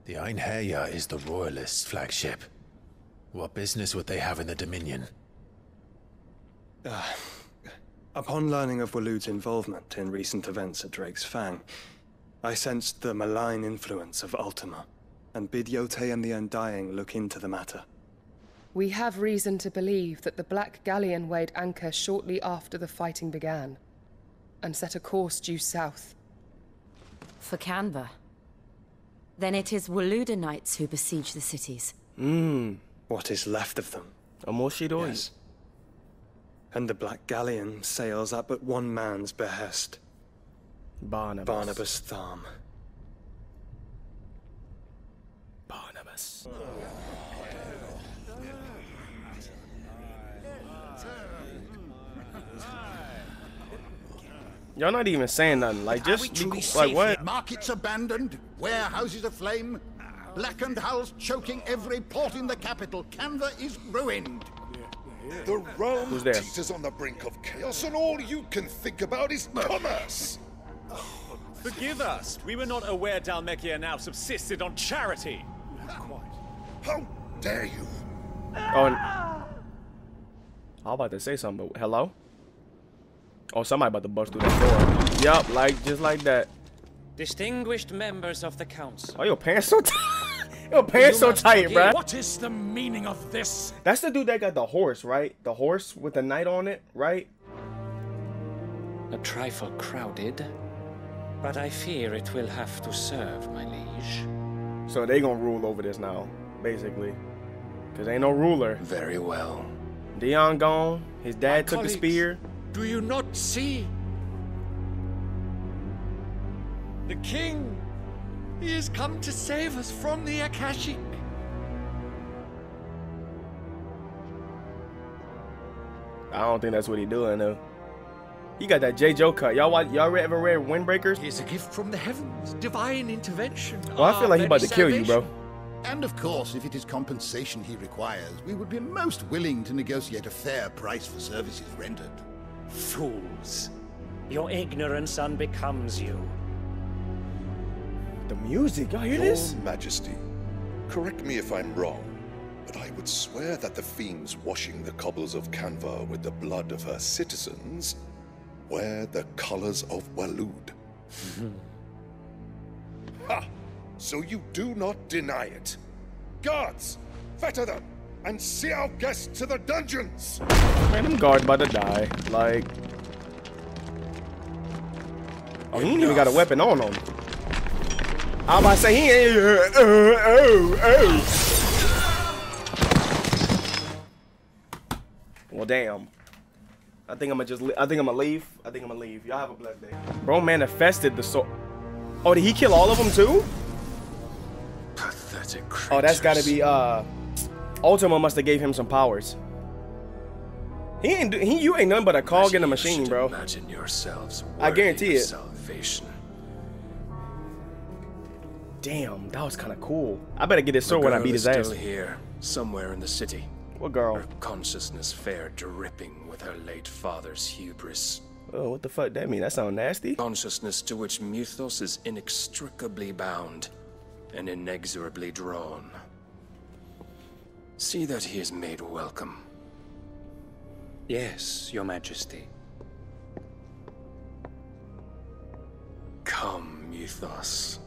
the Einherjar is the Royalists' flagship. What business would they have in the Dominion? Uh, upon learning of Waloed's involvement in recent events at Drake's Fang, I sensed the malign influence of Ultima, and bid Jote and the Undying look into the matter. We have reason to believe that the Black Galleon weighed anchor shortly after the fighting began, and set a course due south. For Kanver. Then it is Waloed knights who besiege the cities. Mmm. What is left of them? Omoshiroi. Yes. And the Black Galleon sails at but one man's behest. Barnabas. Barnabas Tharm. Barnabas. Y'all not even saying nothing. Like Are we just truly be, safe like what? here? Markets abandoned, warehouses aflame, blackened hulls choking every port in the capital. Kanver is ruined. The realm Who's there? teeters on the brink of chaos, and all you can think about is commerce. Forgive us. We were not aware Dhalmekia now subsisted on charity. Not quite. How dare you? Oh, and- I was about to say something, but hello? Oh, somebody about to bust through that door. Yup, like just like that. Distinguished members of the council. Oh, your pants so tight. Your pants so tight, bruh. What is the meaning of this? That's the dude that got the horse, right? The horse with the knight on it, right? A trifle crowded, but I fear it will have to serve, my liege. So they gonna rule over this now, basically. Cause ain't no ruler. Very well. Dion gone. His dad took the spear. Do you not see? The king! He has come to save us from the Akashic. I don't think that's what he doing though. He got that J. Joe cut. Y'all watch, y'all ever read Windbreakers? It's a gift from the heavens, divine intervention. Well, I feel like he ah, about to kill you, bro. And of course, if it is compensation he requires, we would be most willing to negotiate a fair price for services rendered. Fools. Your ignorance unbecomes you. The music, y'all hear Your this? Majesty, correct me if I'm wrong, but I would swear that the fiends washing the cobbles of Kanver with the blood of her citizens wear the colors of Waloed. Mm-hmm. Ha! So you do not deny it. Guards, fetter them, and see our guests to the dungeons! Man, them guards about to die. Like. Oh, he ain't even got a weapon on him. I was about to say he ain't. Uh, oh, oh. Well, damn. I think I'm gonna just. I think I'm gonna leave. I think I'm gonna leave. Y'all have a blessed day. Bro, manifested the soul. Oh, did he kill all of them too? Pathetic Oh, that's gotta be. Uh, Ultima must have gave him some powers. He ain't. He, you ain't nothing but a cog in a machine, bro. Imagine yourselves. I guarantee it. Salvation. Damn, that was kind of cool. I better get this sword when I girl beat is his ass. Still here, somewhere in the city. What girl? Her consciousness fair dripping with her late father's hubris. Oh, what the fuck that mean? That sound nasty. Consciousness to which Mythos is inextricably bound and inexorably drawn. See that he is made welcome. Yes, Your Majesty. Come, Mythos.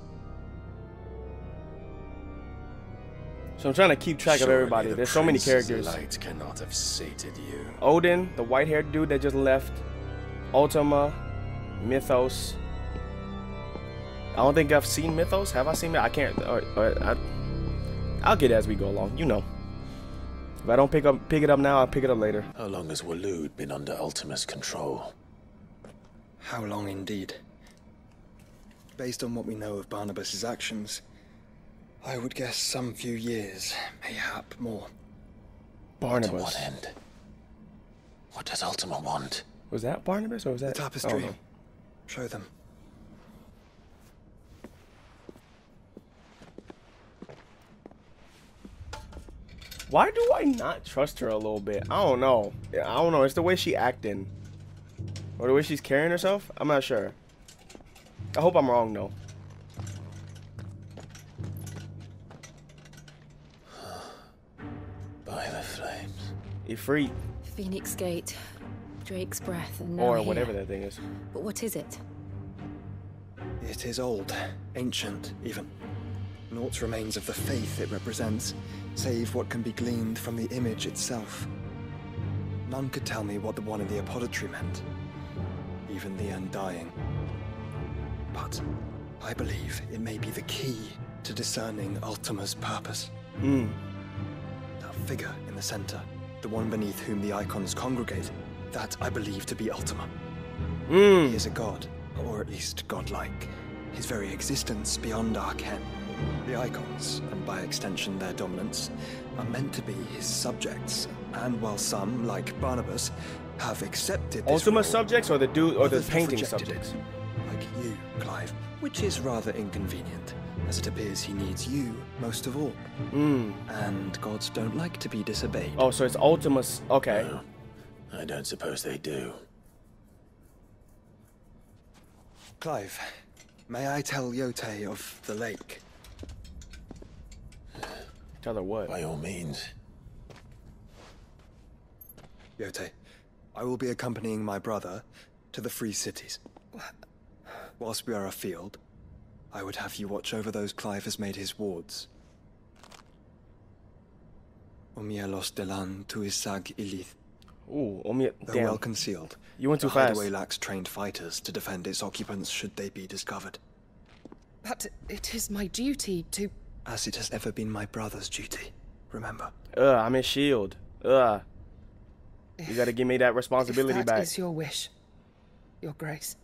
So I'm trying to keep track of everybody. the There's so many characters. Light cannot have sated you. Odin, the white-haired dude that just left. Ultima, Mythos. I don't think I've seen Mythos. Have I seen it? I can't. Or, or, I, I'll get it as we go along. You know. If I don't pick up, pick it up now, I'll pick it up later. How long has Waloed been under Ultima's control? How long indeed? Based on what we know of Barnabas's actions, I would guess some few years, mayhap more. Barnabas. What end? What does Ultima want? Was that Barnabas or was that The tapestry. Oh, no. Show them. Why do I not trust her a little bit? I don't know. I don't know. It's the way she acting. Or the way she's carrying herself. I'm not sure. I hope I'm wrong though. Ifrit. Phoenix Gate, Drake's Breath, and now Or here. whatever that thing is. But what is it? It is old, ancient even. Naught remains of the faith it represents, save what can be gleaned from the image itself. None could tell me what the one in the apothecary meant, even the Undying. But I believe it may be the key to discerning Ultima's purpose. Hmm. That figure in the center, the one beneath whom the Eikons congregate, that I believe to be Ultima. Mm. He is a god, or at least godlike. His very existence beyond our ken. The Eikons, and by extension their dominants, are meant to be his subjects. And while some, like Barnabas, have accepted this Ultima role, subjects or the dude or the painting subjects? it. Like you, Clive, which is rather inconvenient, as it appears he needs you most of all. Mm. And gods don't like to be disobeyed. Oh, so it's Ultimus. Okay. No, I don't suppose they do. Clive, may I tell Jote of the lake? Tell her what? By all means. Jote, I will be accompanying my brother to the Free Cities. Whilst we are afield, I would have you watch over those Clive has made his wards. Omielos delan tuisag ilith. Ooh, Omi. Though Damn. well concealed, You went too the fast. hideaway lacks trained fighters to defend its occupants should they be discovered. But it is my duty to. As it has ever been my brother's duty, remember. Ugh, I'm his shield. Ugh. You gotta give me that responsibility if that back. is your wish, your grace.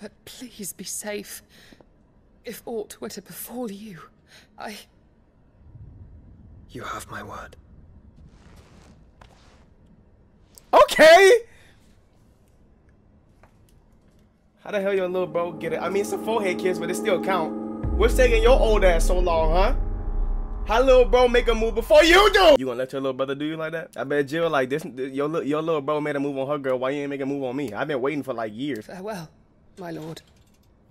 But please be safe. If aught were to befall you, I. You have my word. Okay. How the hell your little bro get it? I mean, it's a forehead kiss, but it still count. What's taking your old ass so long, huh? How little bro make a move before you do? You gonna let your little brother do you like that? I bet Jill like this. Your li- your little bro made a move on her girl. Why you ain't make a move on me? I've been waiting for like years. Farewell, my lord,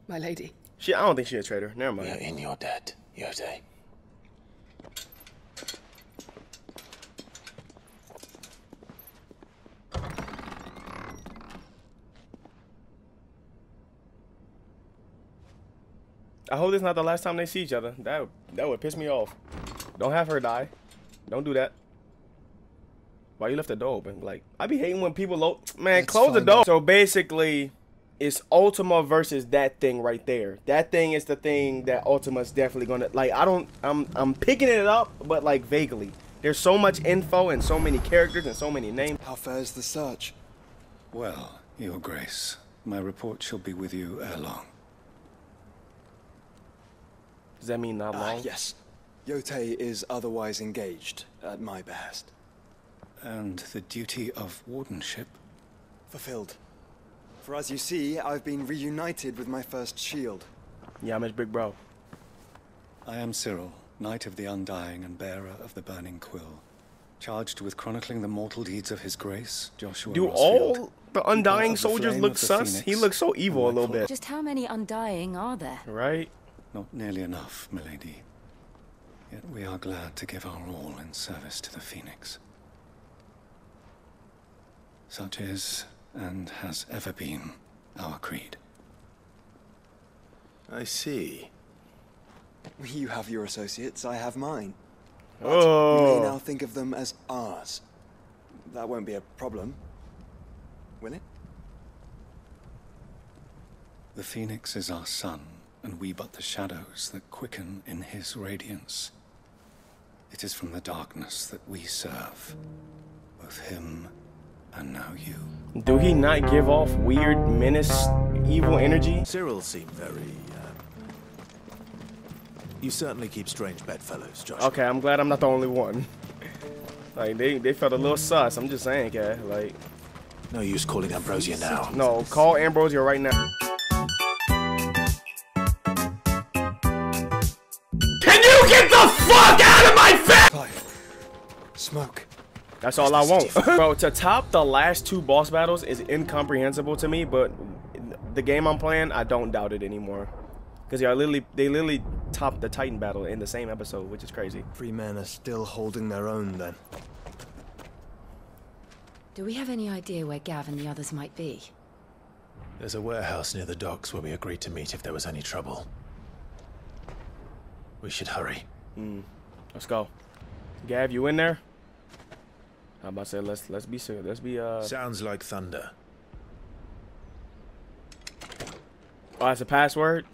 my lady. She, I don't think she's a traitor. Never mind. You're in your debt, Jote. I hope this is not the last time they see each other. That that would piss me off. Don't have her die. Don't do that. Why you left the door open? Like I be hating when people lo man Let's close the door. out. So basically, it's Ultima versus that thing right there. That thing is the thing that Ultima's definitely gonna like. I don't. I'm I'm picking it up, but like vaguely. There's so much info and so many characters and so many names. How far is the search? Well, Your Grace, my report shall be with you ere long. Does that mean not Ah, long? yes. Jote is otherwise engaged, at my behest. And the duty of wardenship? Fulfilled. For as you see, I've been reunited with my first shield. Yeah, Miss Big Bro. I am Cyril, Knight of the Undying and bearer of the Burning Quill, charged with chronicling the mortal deeds of His Grace, Joshua Do Rosfield, all the Undying of the soldiers look of the sus? He looks so evil a and my little bit. Just how many Undying are there? Right? Not nearly enough, milady. Yet we are glad to give our all in service to the Phoenix. Such is, and has ever been, our creed. I see. You have your associates, I have mine. But Oh. We may now think of them as ours. That won't be a problem. Will it? The Phoenix is our sun, and we but the shadows that quicken in his radiance. It is from the darkness that we serve, both him and now you. Do he not give off weird menace, evil energy? Cyril seemed very. Uh, you certainly keep strange bedfellows, Josh. Okay, I'm glad I'm not the only one. like they they felt a little sus. I'm just saying, okay. Like No use calling Ambrosia now. no, call Ambrosia right now. Can you get the fuck out of my face? Smoke. That's all I want. Bro, to top the last two boss battles is incomprehensible to me, but the game I'm playing, I don't doubt it anymore. Because they are literally they literally topped the Titan battle in the same episode, which is crazy. Three men are still holding their own then. Do we have any idea where Gav and the others might be? There's a warehouse near the docks where we agreed to meet if there was any trouble. We should hurry. Hmm. Let's go. Gav, you in there? I'm about to say let's let's be serious. Let's be uh Sounds like thunder. Oh, that's a password?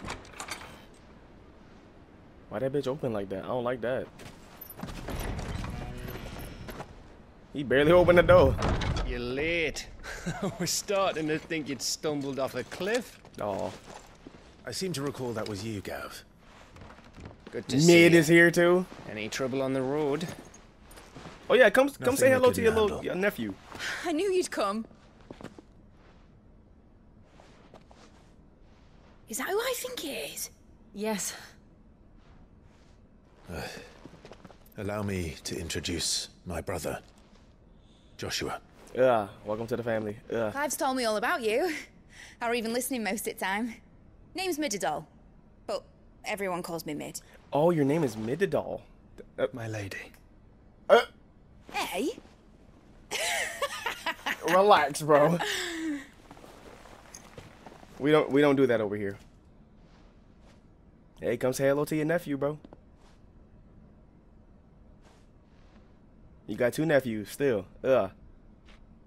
Why that bitch open like that? I don't like that. He barely opened the door. You're late. We're starting to think you'd stumbled off a cliff. Oh. I seem to recall that was you, Gav. Good to see Mid is here too. Any trouble on the road? Oh yeah, come come say hello to couldn't your little your nephew. I knew you'd come. Is that who I think it is? Yes. Uh, allow me to introduce my brother, Joshua. Yeah, welcome to the family. Yeah. Clive's told me all about you. I Or even listening most of the time. Name's Mididol. But everyone calls me Mid. Oh, your name is Mididol. Uh, My lady. Hey? Relax, bro. We don't we don't do that over here. Hey, come say hello to your nephew, bro. You got two nephews still. Ugh.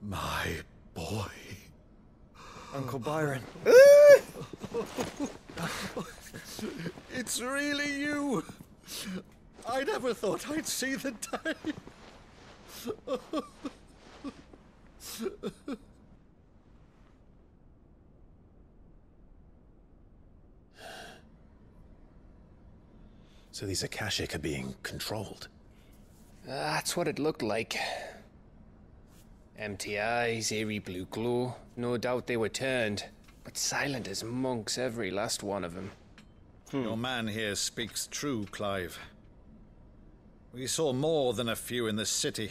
My boy. Uncle Byron. it's really you. I never thought I'd see the day. So these Akashic are being controlled. That's what it looked like. Empty eyes, eerie blue glow. No doubt they were turned. But silent as monks, every last one of them. Hmm. Your man here speaks true, Clive. We saw more than a few in the city.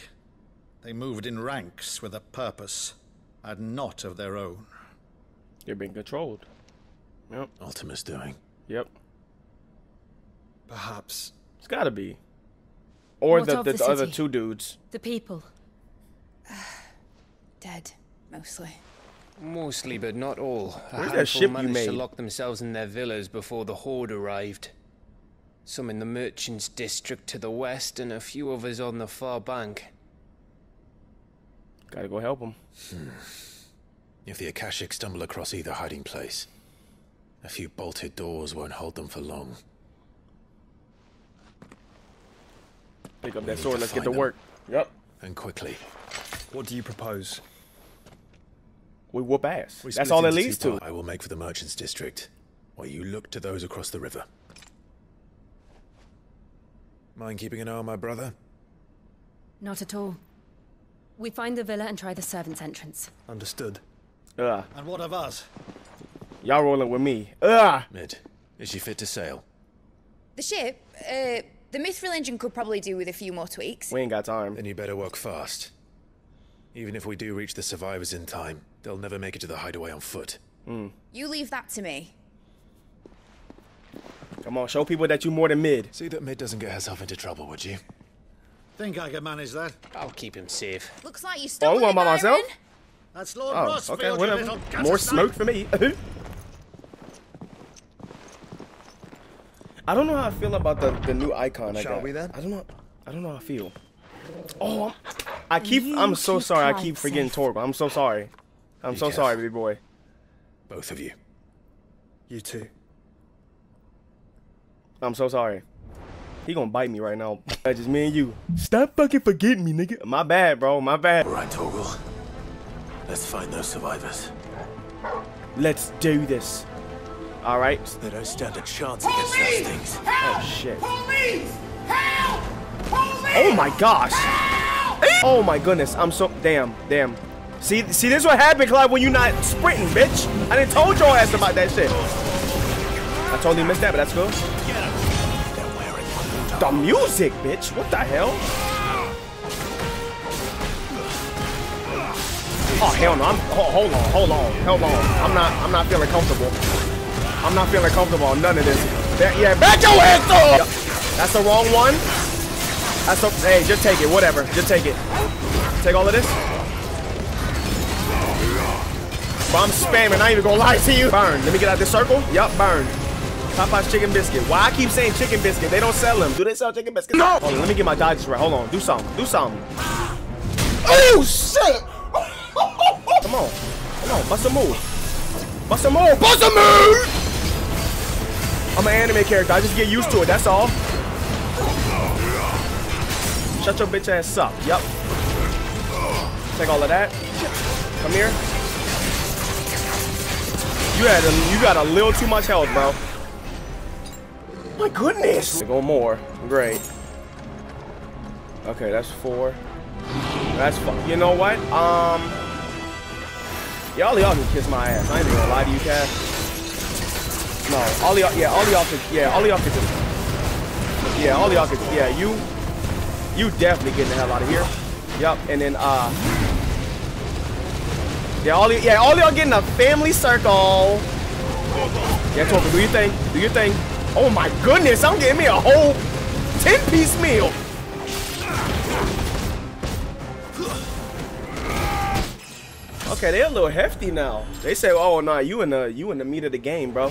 They moved in ranks with a purpose, and not of their own. You're being controlled. Yep. Ultima's doing. Yep. Perhaps. It's gotta be. Or What the, of the, the other two dudes. The people. Dead, mostly. Mostly, but not all. A Where's that handful ship you managed to lock themselves in their villas before the horde arrived. Some in the merchants' district to the west, and a few others on the far bank. Gotta go help them. Hmm. If the Akashic stumble across either hiding place, a few bolted doors won't hold them for long. Pick up We that sword. Let's get to them. work. Yep. And quickly. What do you propose? We whoop ass. We That's all it leads to. I will make for the merchants' district, while you look to those across the river. Mind keeping an eye on my brother? Not at all. We find the villa and try the servants' entrance. Understood. Ugh. And what of us? Y'all rolling with me. Ugh. Mid, is she fit to sail? The ship, uh, the Mithril engine could probably do with a few more tweaks. We ain't got time. Then you better work fast. Even if we do reach the survivors in time, they'll never make it to the hideaway on foot. Mm. You leave that to me. Come on, show people that you more than mid. See that Mid doesn't get herself into trouble, would you? Think I can manage that? I'll keep him safe. Looks like you Oh, stole I'm going it, by myself? Byron. That's Lord Oh, Rosfield, okay, you whatever. little More smoke for me. I don't know how I feel about the, the new Eikon I Shall got. we then? I don't know. I don't know how I feel. Oh, I'm, I keep. I'm so keep sorry. I keep forgetting safe. Torb. I'm so sorry. I'm Be so careful. sorry, big boy. Both of you. You too. I'm so sorry. He gonna bite me right now. That's just me and you. Stop fucking forgetting me, nigga. My bad, bro. My bad. All right, Torgal. Let's find those survivors. Let's do this. All right. They don't stand a chance against those things. Oh shit. Oh my gosh. Oh my goodness. I'm so damn, damn. See, see, this what happened, Clive, when you not sprinting, bitch. I didn't told your ass about that shit. I totally missed that, but that's good. The music, bitch. What the hell? Oh hell no! I'm ho- hold on, hold on, hold on. I'm not, I'm not feeling comfortable. I'm not feeling comfortable on none of this. Yeah, back your ass up. Yep. That's the wrong one. That's the, hey, just take it, whatever. Just take it. Take all of this. But I'm spamming. I ain't even gonna lie to you. Burn. Let me get out this circle. Yup, burn. Popeye's chicken biscuit. Why I keep saying chicken biscuit? They don't sell them. Do they sell chicken biscuits? No. Hold on, let me get my dodges right. Hold on. Do something. Do something. Oh shit! Come on. Come on. Bust a move. Bust a move. Bust a move! I'm an anime character. I just get used to it. That's all. Shut your bitch ass up. Yup. Take all of that. Come here. You had a, you got a little too much health, bro. My goodness. Go more. Great. Okay, that's four. That's. You know what? Um, y'all y'all can kiss my ass. I ain't even gonna lie to you, Cass. No, all y'all, yeah, all y'all could, yeah, all y'all could just, yeah, all y'all could, yeah, you, you definitely getting the hell out of here. Yup, and then, uh, yeah, all, yeah, all y'all getting a family circle. Yeah, Torque, do your thing, do your thing. Oh my goodness, I'm getting me a whole 10-piece meal. Okay, they're a little hefty now. They say, "Oh no, you in the you in the meat of the game, bro."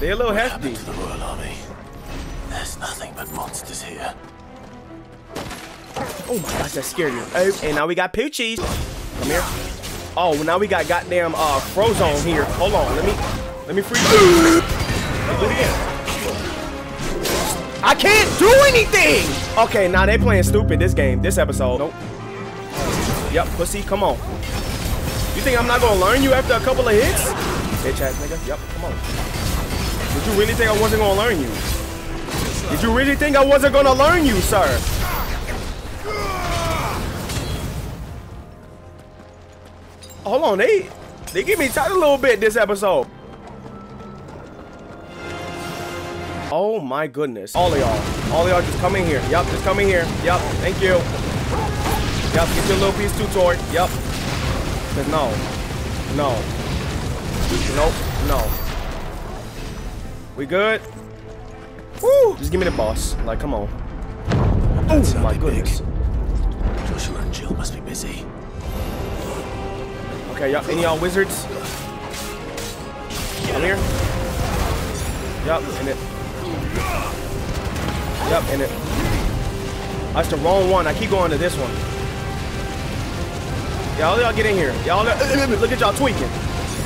They're a little hefty. To The Royal Army. There's nothing but monsters here. Oh my gosh, that scared me. Oh, and now we got Poochies. Come here. Oh, well, now we got goddamn uh Frozone here. Hold on, let me let me free. Do it again. I can't do anything. Okay, now they playing stupid this game, this episode. Nope. Yep, pussy, come on. You think I'm not gonna learn you after a couple of hits? Bitch ass nigga. Yep, come on. Did you really think I wasn't gonna learn you? Did you really think I wasn't gonna learn you, sir? Hold on, they they give me tight a little bit this episode. Oh my goodness. All of y'all. All of y'all just come in here. Yup, just come in here. Yup, thank you. Yup, get your little piece too, Tori. Yup. Cause no. No. Nope. No. We good? Woo! Just give me the boss. Like, come on. Oh my goodness. Joshua and Jill must be busy. Okay, y'all, any y'all wizards? Come here. Yup, in it. Yup, in it. That's the wrong one. I keep going to this one. Y'all, y'all get in here. Y'all, look at y'all tweaking.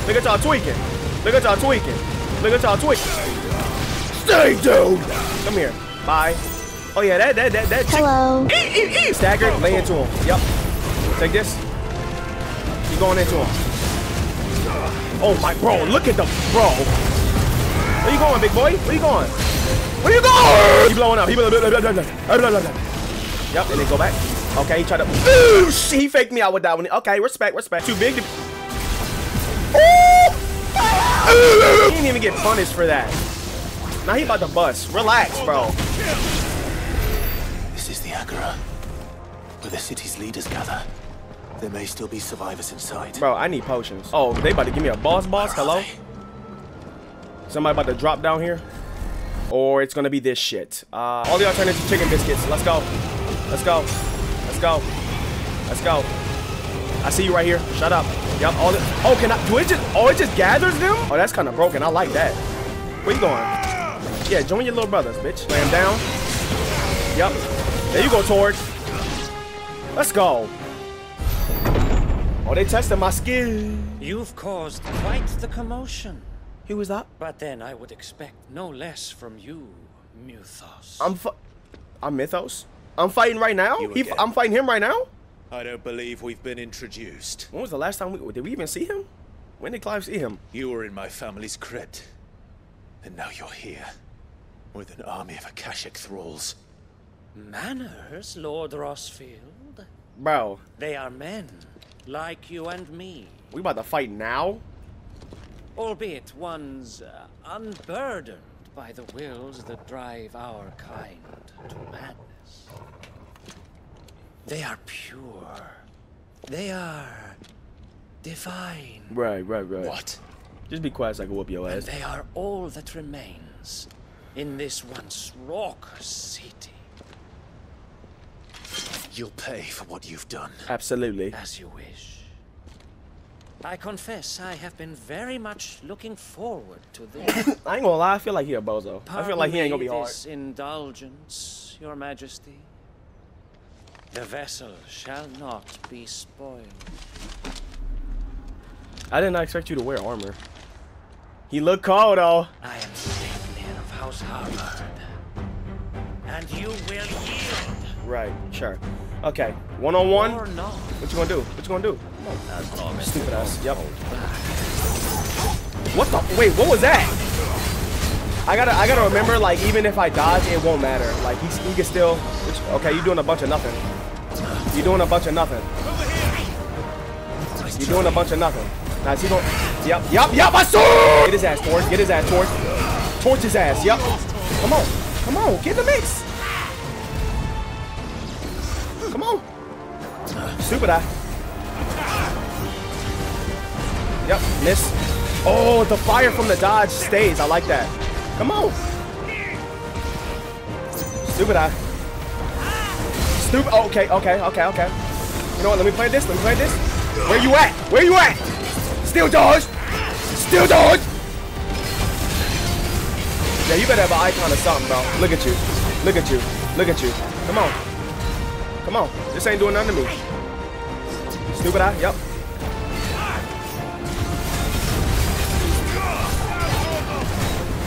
Look at y'all tweaking. Look at y'all tweaking. Look at y'all tweaking. Stay, dude. Come here. Bye. Oh yeah, that that that that. Hello. Eat, eat, eat. Staggered. Lay into him. Yep. Take this. Keep going into him. Oh my bro, look at the bro. Where you going, big boy? Where you going? Where you going? He blowing up. He blowing up. Yep, and then go back. Okay, he tried to. Ooh, he faked me out with that one. Okay, respect, respect. Too big to. Ooh! He didn't even get punished for that. Now he about to bust. Relax, bro. This is the Agora, where the city's leaders gather. There may still be survivors inside. Bro, I need potions. Oh, they about to give me a boss boss? Hello? Somebody about to drop down here? Or it's gonna be this shit. Uh, all the alternative chicken biscuits. Let's go. Let's go. Let's go. Let's go. I see you right here. Shut up. Yep. All the. Oh, can I? Do it just? Oh, it just gathers them? Oh, that's kind of broken. I like that. Where you going? Yeah, join your little brothers, bitch. Lay him down. Yep. There you go, Torch. Let's go. Oh, they tested my skill. You've caused quite the commotion. Who was that? But then I would expect no less from you, Mythos. I'm I'm Mythos. I'm fighting right now. He, I'm fighting him right now. I don't believe we've been introduced. When was the last time we did we even see him? When did Clive see him? You were in my family's crypt, and now you're here with an army of Akashic thralls. Manners, Lord Rosfield? Bro. They are men, like you and me. We about to fight now? Albeit one's uh, unburdened by the wills that drive our kind to madness. They are pure. They are divine. Right, right, right. What? Just be quiet so I can whoop your ass. And they are all that remains in this once raucous city. You'll pay for what you've done. Absolutely. As you wish. I confess I have been very much looking forward to this. I ain't gonna lie, I feel like he a bozo. I feel like he ain't gonna be hard. this indulgence, your majesty. The vessel shall not be spoiled. I did not expect you to wear armor. He look cold though. I am Stapleton of House Harvard. And you will yield. Right, sure. Okay, one on one. Or not. What you gonna do? What you gonna do? Stupid ass. Yep. What the? Wait, what was that? I gotta, I gotta remember, like, even if I dodge, it won't matter. Like, he's, he can still. Which, okay, you're doing a bunch of nothing. You're doing a bunch of nothing. You're doing a bunch of nothing. Now, is he going? Yep, yep, yep. I saw. Get his ass, Torch. Get his ass, Torch. Torch his ass. Yep. Come on, come on, get in the mix. Come on. Stupid eye. Yep, miss. Oh, the fire from the dodge stays. I like that. Come on. Stupid eye. Stupid. Oh, okay, okay, okay, okay. You know what? Let me play this. Let me play this. Where you at? Where you at? Still dodge. Still dodge. Yeah, you better have an Eikon or something, bro. Look at you. Look at you. Look at you. Come on. Come on. This ain't doing nothing to me. Stupid eye. Yep.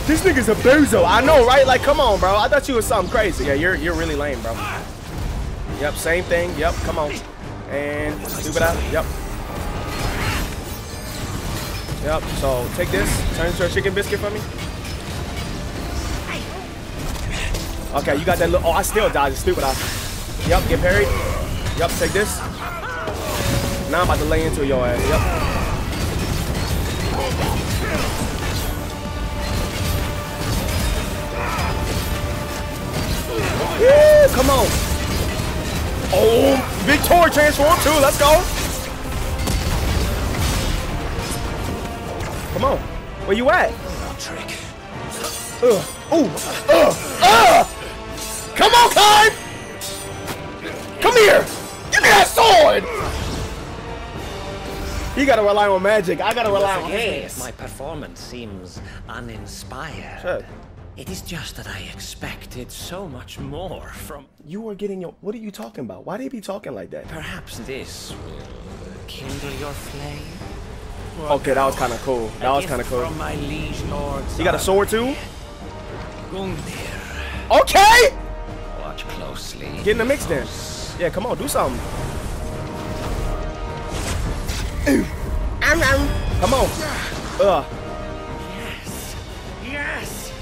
This nigga's a bozo. I know, right? Like, come on, bro. I thought you was something crazy. Yeah, you're you're really lame, bro. Yep, same thing. Yep, come on. And stupid eye. Yep. Yep. So take this. Turn into a chicken biscuit for me. Okay, you got that little. Oh, I still dodged. Stupid eye. Yep, get parried. Yep, take this. Now I'm about to lay into your ass. Yep. Woo, come on. Oh, Victoria transform too. Let's go. Come on. Where you at? Trick. Ugh. Ooh. Ugh. Ugh. Come on, Kai. Come here! Give me that sword! He gotta rely on magic. I gotta rely on me hands. my performance seems uninspired. Sure. It is just that I expected so much more from. You are getting your. What are you talking about? Why do you be talking like that? Perhaps this will kindle your flame. Okay, that was kind of cool. That was kind of cool. From my liege lords. You got a sword too? Gungnir. Okay. Watch closely. Get in the mix then. Yeah, come on, do something. Come on. Ugh. Yes. Yes.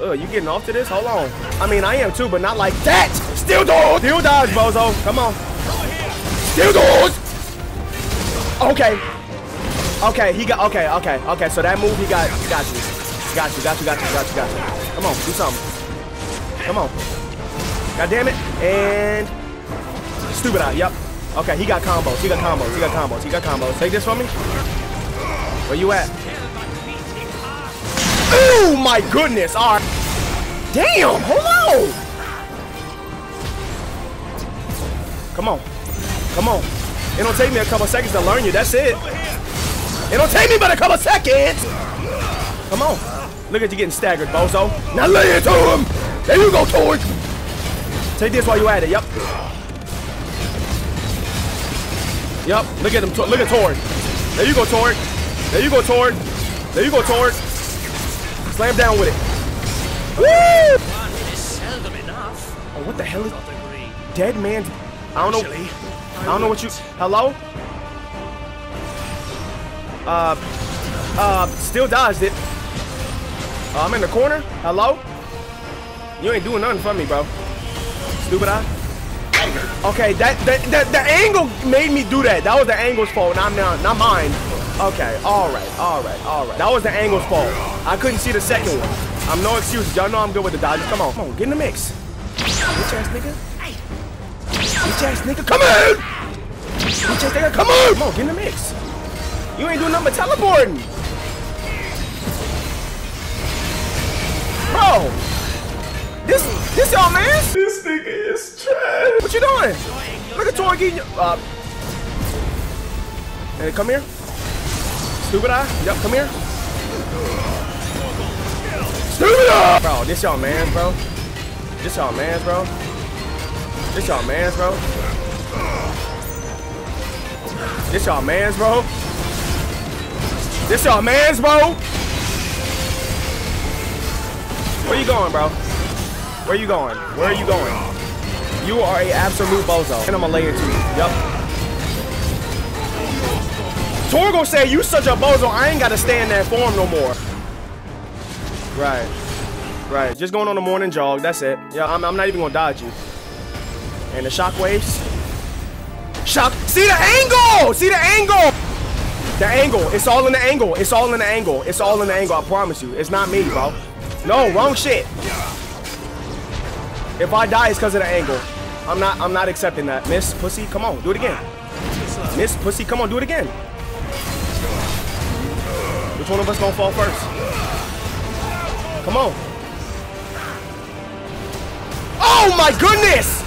Ugh, you getting off to this? Hold on. I mean, I am too, but not like that. Still dodge. Still dodge, bozo. Come on. Still dodge. Okay. Okay, he got. Okay, okay, okay. So that move, he got. Got you. Got you. Got you. Got you. Got you. Got you. Come on, do something. Come on. God damn it. And stupid eye. Yep. Okay, he got combos. He got combos. He got combos. He got combos. Take this from me. Where you at? Oh my goodness! All right. Damn! Hold on! Come on. Come on. It don't take me a couple seconds to learn you. That's it. It don't take me but a couple seconds! Come on. Look at you getting staggered, bozo. Now lay it to him! There you go, Torque! Take this while you at it. Yep. Yep. Look at him. Look at Torque. There you go, Torque. There you go, Torque. There you go, Torque. Slam down with it. Woo! Oh, what the hell is dead man? I don't know. I don't know what you. Hello? Uh, uh, still dodged it. Uh, I'm in the corner. Hello? You ain't doing nothing for me, bro. Stupid eye. Okay, that that that the angle made me do that. That was the angle's fault, not not, not mine. Okay, all right, all right, all right. That was the angle's fault. I couldn't see the second one. I'm no excuses. Y'all know I'm good with the dodges. Come on, come on, get in the mix. Bitch ass nigga. Bitch ass nigga, come on! Bitch ass nigga, come on! Come on, get in the mix. You ain't doing nothing but teleporting. Bro, this this y'all man. This nigga is trash. What you doing? Look at Tor getting. Uh, hey, come here. Stupid eye. Yep, come here. Stupid eye. Bro, this y'all man, bro. This y'all man, bro. This y'all man, bro. This y'all man's, bro. This y'all man's, bro. Where you going, bro? Where you going? Where are you going? You are a absolute bozo. And I'm gonna lay into you. Yup. Torgo say you such a bozo, I ain't gotta stay in that form no more. Right. Right. Just going on a morning jog. That's it. Yeah, I'm, I'm not even gonna dodge you. And the shockwaves. Shock. See the angle! See the angle! The angle. It's all in the angle. It's all in the angle. It's all in the angle. I promise you. It's not me, bro. No, wrong shit. If I die, it's because of the angle. I'm not. I'm not accepting that. Miss Pussy, come on, do it again. Miss Pussy, come on, do it again. Which one of us gonna fall first? Come on. Oh my goodness!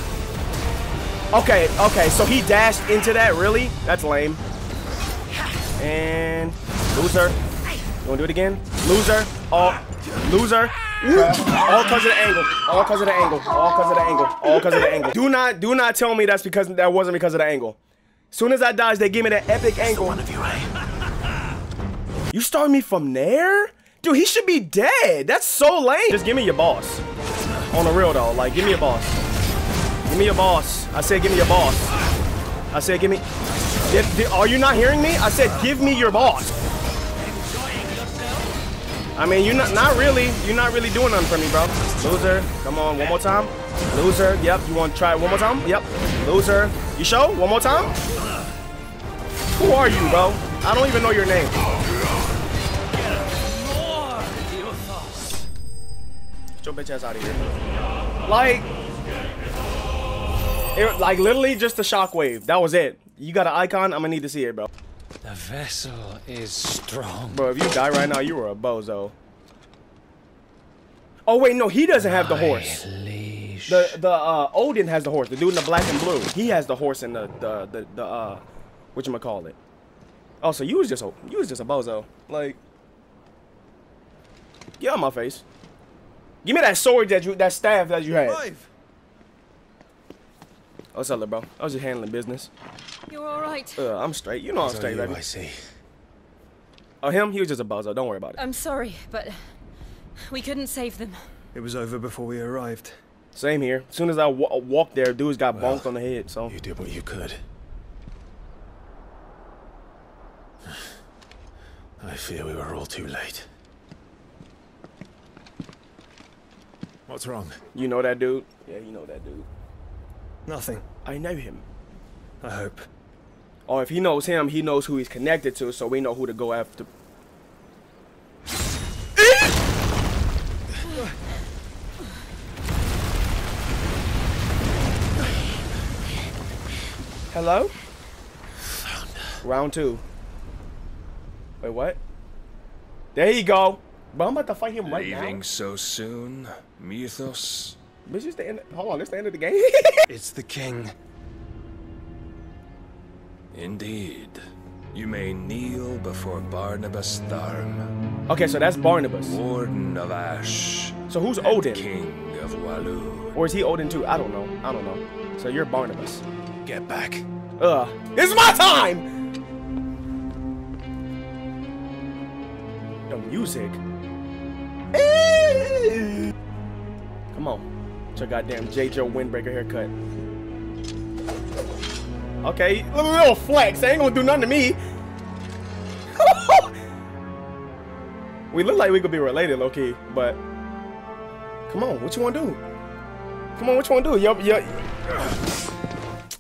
Okay, okay, so he dashed into that, really? That's lame. And loser. You wanna do it again? Loser. Oh, loser. All because of the angle. All because of the angle. All because of the angle. All because of the angle. Do not, do not tell me that's because that wasn't because of the angle. Soon as I dodged, they gave me that epic angle. One of you, right? You start me from there? Dude, he should be dead. That's so lame. Just give me your boss. On the real though, like give me your boss. Give me your boss. I said give me your boss. I said give me. Did, did, are you not hearing me? I said give me your boss. I mean, you're not not really. You're not really doing nothing for me, bro. Loser. Come on, one more time. Loser. Yep. You want to try it one more time? Yep. Loser. You show? One more time. Who are you, bro? I don't even know your name. Get your bitch ass out of here. Like, it, like literally just a shockwave. That was it. You got an Eikon? I'm gonna need to see it, bro. The vessel is strong. Bro, if you die right now, you were a bozo. Oh wait, no, he doesn't have the horse. The the uh Odin has the horse. The dude in the black and blue. He has the horse and the the the, the uh what you call it? Oh, so you was just a you was just a bozo. Like, get on my face. Give me that sword that you that staff that you had. Clive! What's up, bro? I was just handling business. You're all right. Uh, I'm straight. You know I'm So straight, you, baby. I see. Oh, him? He was just a bozo. Don't worry about it. I'm sorry, but we couldn't save them. It was over before we arrived. Same here. As soon as I wa walked there, dudes got bonked on the head. So You did what you could. I fear we were all too late. What's wrong? you know that dude? Yeah, you know that dude. Nothing. I know him. I hope. Or if he knows him, he knows who he's connected to, so we know who to go after. Hello? Round two. Wait, what? There you go. But I'm about to fight him right Leaving now. so soon, Mythos? Bitch, it's the end. Hold on, it's the end of the game. It's the king. Indeed. You may kneel before Barnabas Tharp, okay, so that's Barnabas. Warden of Ash. So who's Odin? King of Waloed. Or is he Odin too? I don't know. I don't know. So you're Barnabas. Get back. Ugh. Is my time! The music. Come on. It's your goddamn J. Joe Windbreaker haircut. Okay, little flex. They ain't gonna do nothing to me. we look like we could be related, low key, but come on, what you wanna do? Come on, what you wanna do? Yo, yo.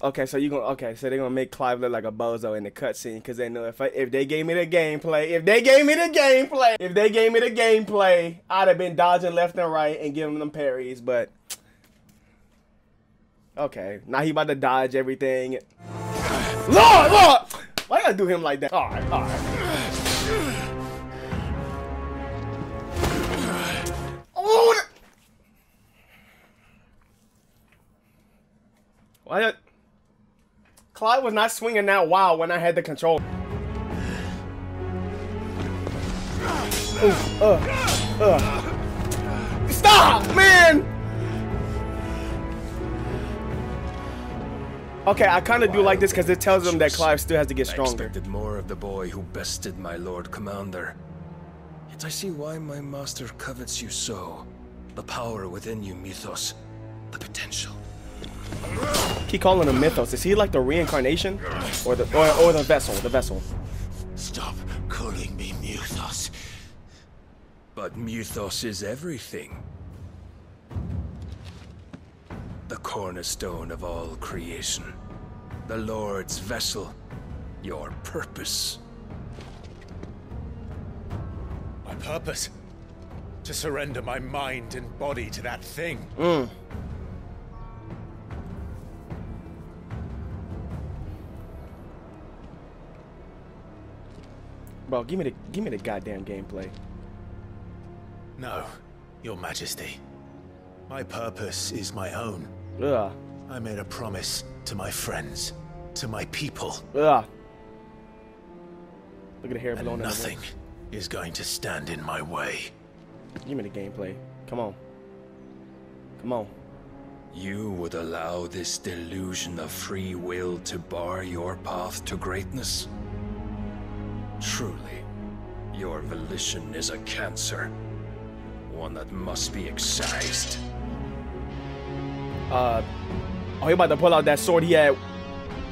Okay, so you gonna okay, so they're gonna make Clive look like a bozo in the cutscene because they know if I, if they gave me the gameplay, if they gave me the gameplay, if they gave me the gameplay, I'd have been dodging left and right and giving them parries, but okay, now he about to dodge everything. Lord, Lord, why you gotta do him like that? All right, all right. Oh, why? Clyde was not swinging that wild when I had the control. Ooh, uh, uh. Stop, man! Okay, I kind of do like this because it tells them that Clive still has to get stronger. I expected more of the boy who bested my Lord Commander. Yet I see why my master covets you so. The power within you, Mythos. The potential. Keep calling him Mythos. Is he like the reincarnation, or the or, or the vessel? The vessel. Stop calling me Mythos. But Mythos is everything. Cornerstone of all creation. The Lord's vessel. Your purpose. My purpose? To surrender my mind and body to that thing. Mm. Bro, give me the give me the goddamn gameplay. No, Your Majesty. My purpose is my own. Ugh. I made a promise to my friends, to my people. Ugh. Look at the hair And blowing in nothing is going to stand in my way. wind. Give me the gameplay. Come on. Come on. You would allow this delusion of free will to bar your path to greatness? Truly, your volition is a cancer. One that must be excised. Uh, oh, he about to pull out that sword he had.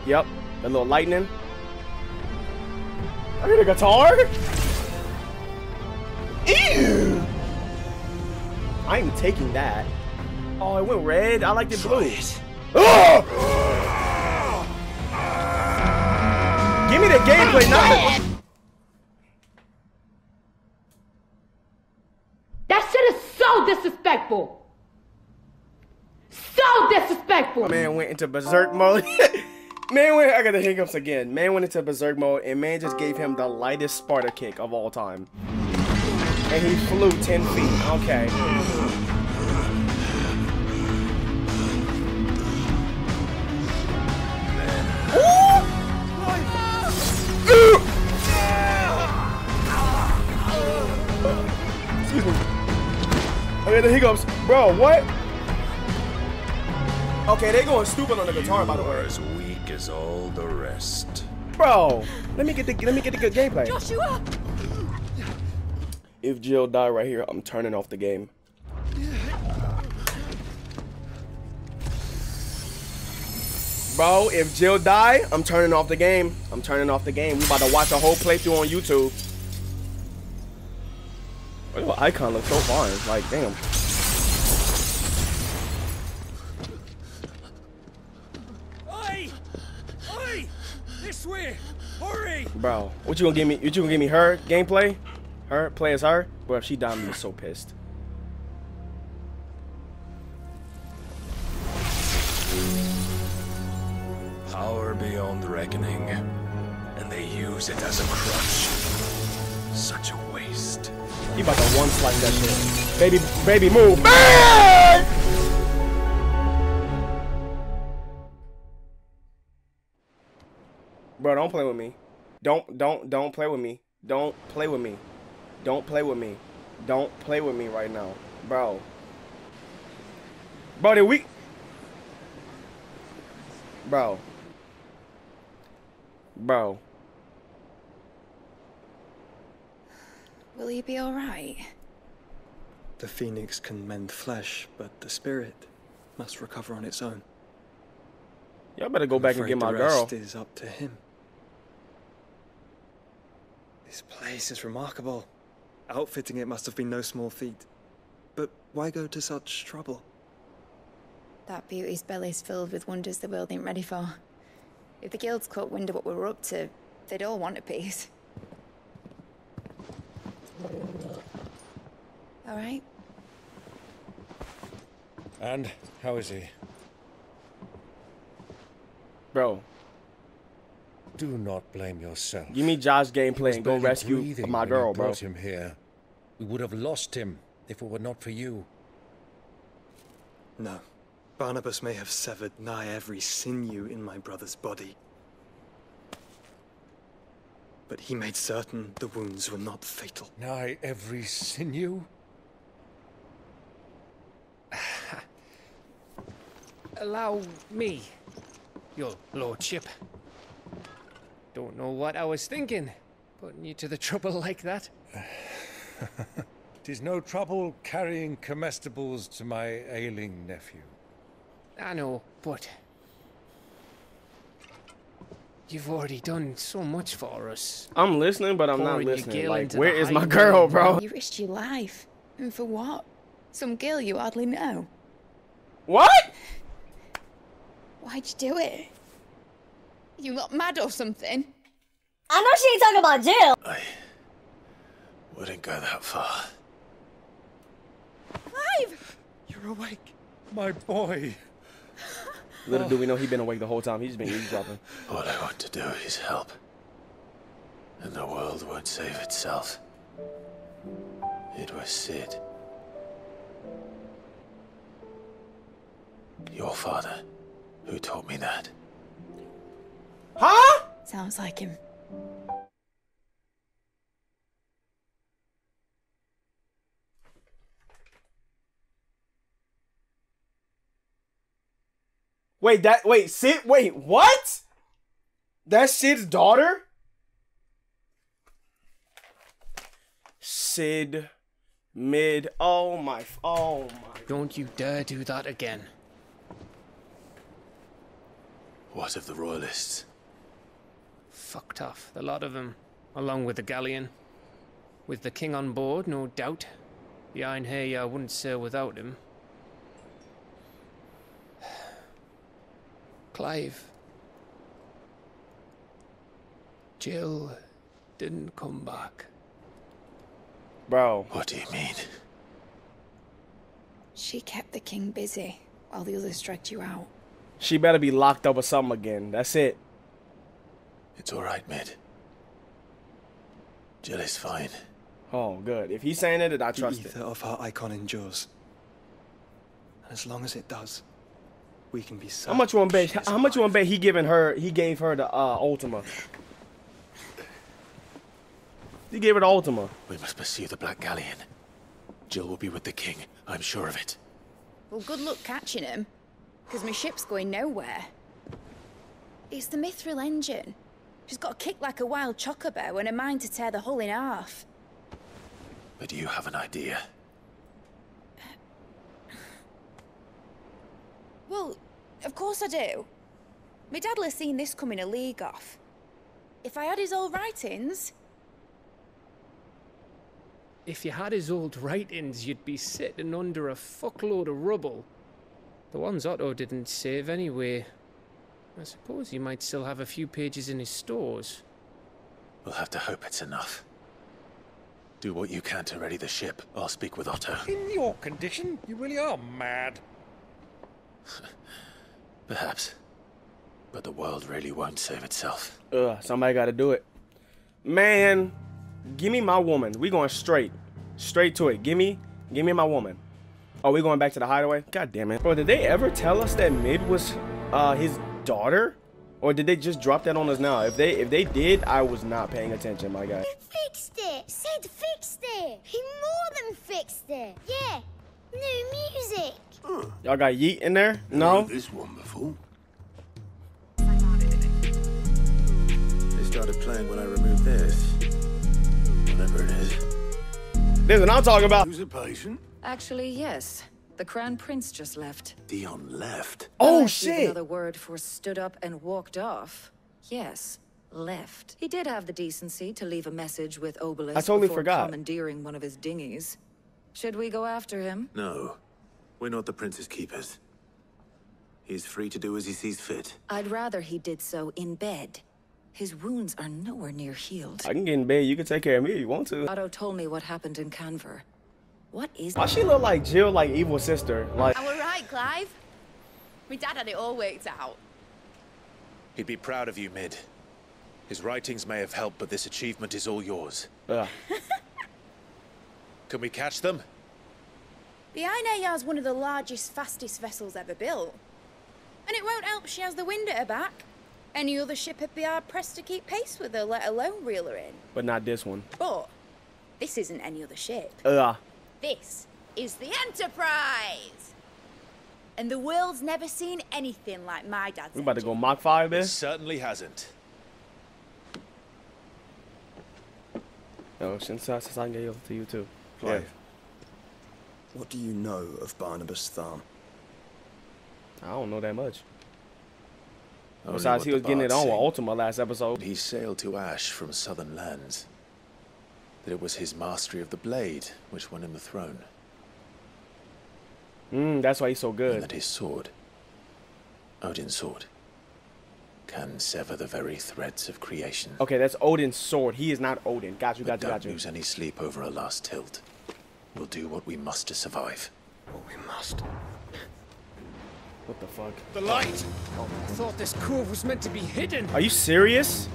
Yep, the little lightning. I hear the guitar. Ew. I ain't taking that. Oh, it went red. I like it blue. Ugh! Give me the gameplay, not the. That shit is so disrespectful disrespectful. Man went into berserk mode. man went, I got the hiccups again. Man went into berserk mode and man just gave him the lightest Sparta kick of all time. And he flew 10 feet. Okay. Excuse me. Okay, the hiccups. Bro, what? Okay, they going stupid on the guitar, by the way. as weak as all the rest. Bro, let me get the let me get the good gameplay. Joshua! If Jill die right here, I'm turning off the game. Bro, if Jill die, I'm turning off the game. I'm turning off the game. We about to watch a whole playthrough on YouTube. Why do Eikon look so foreign? Like, damn. This way! Hurry! Bro, what you gonna give me? What you gonna give me her gameplay? Her play as her? Bro, if she died, I'm so pissed. Power beyond reckoning, and they use it as a crutch. Such a waste. He about to one slice that shit. Baby, baby, move. Man! Don't play with me. Don't, don't, don't play with me. Don't play with me. Don't play with me. Don't play with me right now, bro. Bro, did we? Bro. Bro. Will he be alright? The phoenix can mend flesh, but the spirit must recover on its own. Y'all better go I'm back and get my the girl. rest is up to him. This place is remarkable. Outfitting it must have been no small feat. But why go to such trouble? That beauty's belly's filled with wonders the world ain't ready for. If the guilds caught wind of what we were up to, they'd all want a piece. All right? And how is he? Bro, Do not blame yourself. give me Josh He gameplay and go barely rescue breathing my when you girl, bro. brought him here. We would have lost him if it were not for you. No. Barnabas may have severed nigh every sinew in my brother's body. But he made certain the wounds were not fatal. Nigh every sinew? Allow me, your lordship. Don't know what I was thinking, putting you to the trouble like that. Tis no trouble carrying comestibles to my ailing nephew. I know, but you've already done so much for us. I'm listening, but I'm not Pouring your listening. Like, into where my girl, road, bro? You risked your life. And for what? Some girl you hardly know. What? Why'd you do it? You not mad or something? I know she ain't talking about Jill. I wouldn't go that far. Clive! You're awake. My boy. Little do we know he's been awake the whole time. He's been eavesdropping. All I want to do is help. And the world won't save itself. It was Cid. Your father, who taught me that. Huh? Sounds like him. Wait, that wait, Cid. Wait, what? That's Cid's daughter. Cid, mid. Oh my. Oh my. Don't you dare do that again. What of the Royalists? Fucked off, the lot of them, along with the galleon. With the king on board, no doubt. Behind here, I wouldn't sail without him. Clive. Jill didn't come back. Bro. What do you mean? She kept the king busy while the others dragged you out. She better be locked up or something again. That's it. It's all right, Mid. Jill is fine. Oh, good. If he's saying it, then I The trust it. ether of her Eikon endures. And as long as it does, we can be safe. How much you want to bet? she is How much you want to bet he giving her? He gave her the uh, Ultima. He gave her the Ultima. We must pursue the Black Galleon. Jill will be with the king. I'm sure of it. Well, good luck catching him, because my ship's going nowhere. It's the Mithril engine. She's got a kick like a wild chocobo and a mind to tear the hull in half. But do you have an idea. Well, of course I do. My dad'll have seen this coming a league off. If I had his old writings, If you had his old writings, you'd be sitting under a fuckload of rubble. The ones Otto didn't save anyway. I suppose he might still have a few pages in his stores. We'll have to hope it's enough. Do what you can to ready the ship. I'll speak with Otto. In your condition, you really are mad. Perhaps. But the world really won't save itself. Ugh, somebody got to do it. Man, give me my woman. We going straight, straight to it. Give me, give me my woman. Are we going back to the hideaway? God damn it, bro. Did they ever tell us that Mid was uh his daughter, or did they just drop that on us now? If they if they did, I was not paying attention, my guy. Fixed it. Cid fixed it. He more than fixed it. Yeah. New music. Y'all got Yeet in there? No. This one before. They started playing when I removed this. Whatever it is. This is what I'm talking about. Who's a patient? Actually, yes. The Crown Prince just left. Dion left. Oh Unless shit. Another word for stood up and walked off. Yes, left. He did have the decency to leave a message with Obelisk I totally before forgot. commandeering one of his dinghies. Should we go after him? No. We're not the prince's keepers. He's free to do as he sees fit. I'd rather he did so in bed. His wounds are nowhere near healed. I can get in bed. You can take care of me if you want to. Otto told me what happened in Kanver. What is Why she look like Jill, like evil sister? Like I were right, Clive. My dad had it all worked out. He'd be proud of you, Mid. His writings may have helped, but this achievement is all yours. Ugh. Can we catch them? The Ainayar's one of the largest, fastest vessels ever built. And it won't help she has the wind at her back. Any other ship would be hard pressed to keep pace with her, let alone reel her in. but not this one. But this isn't any other ship. Ugh. This is the Enterprise! And the world's never seen anything like my dad's. We about to go Mach 5 It this? certainly hasn't. Oh, since I, since I can get over to you too. Clive, what do you know of Barnabas Tharp? I don't know that much. Only Besides, he was getting it bards on with. Ultima last episode. He sailed to Ash from southern lands. That it was his mastery of the blade which won him the throne. Mm, that's why he's so And good. that his sword, Odin's sword, can sever the very threads of creation. Okay, that's Odin's sword. He is not Odin. Got you, But got you, got don't you. lose any sleep over a last tilt. We'll do what we must to survive. What we must. What the fuck? The light! I thought this cove was meant to be hidden. Are you serious?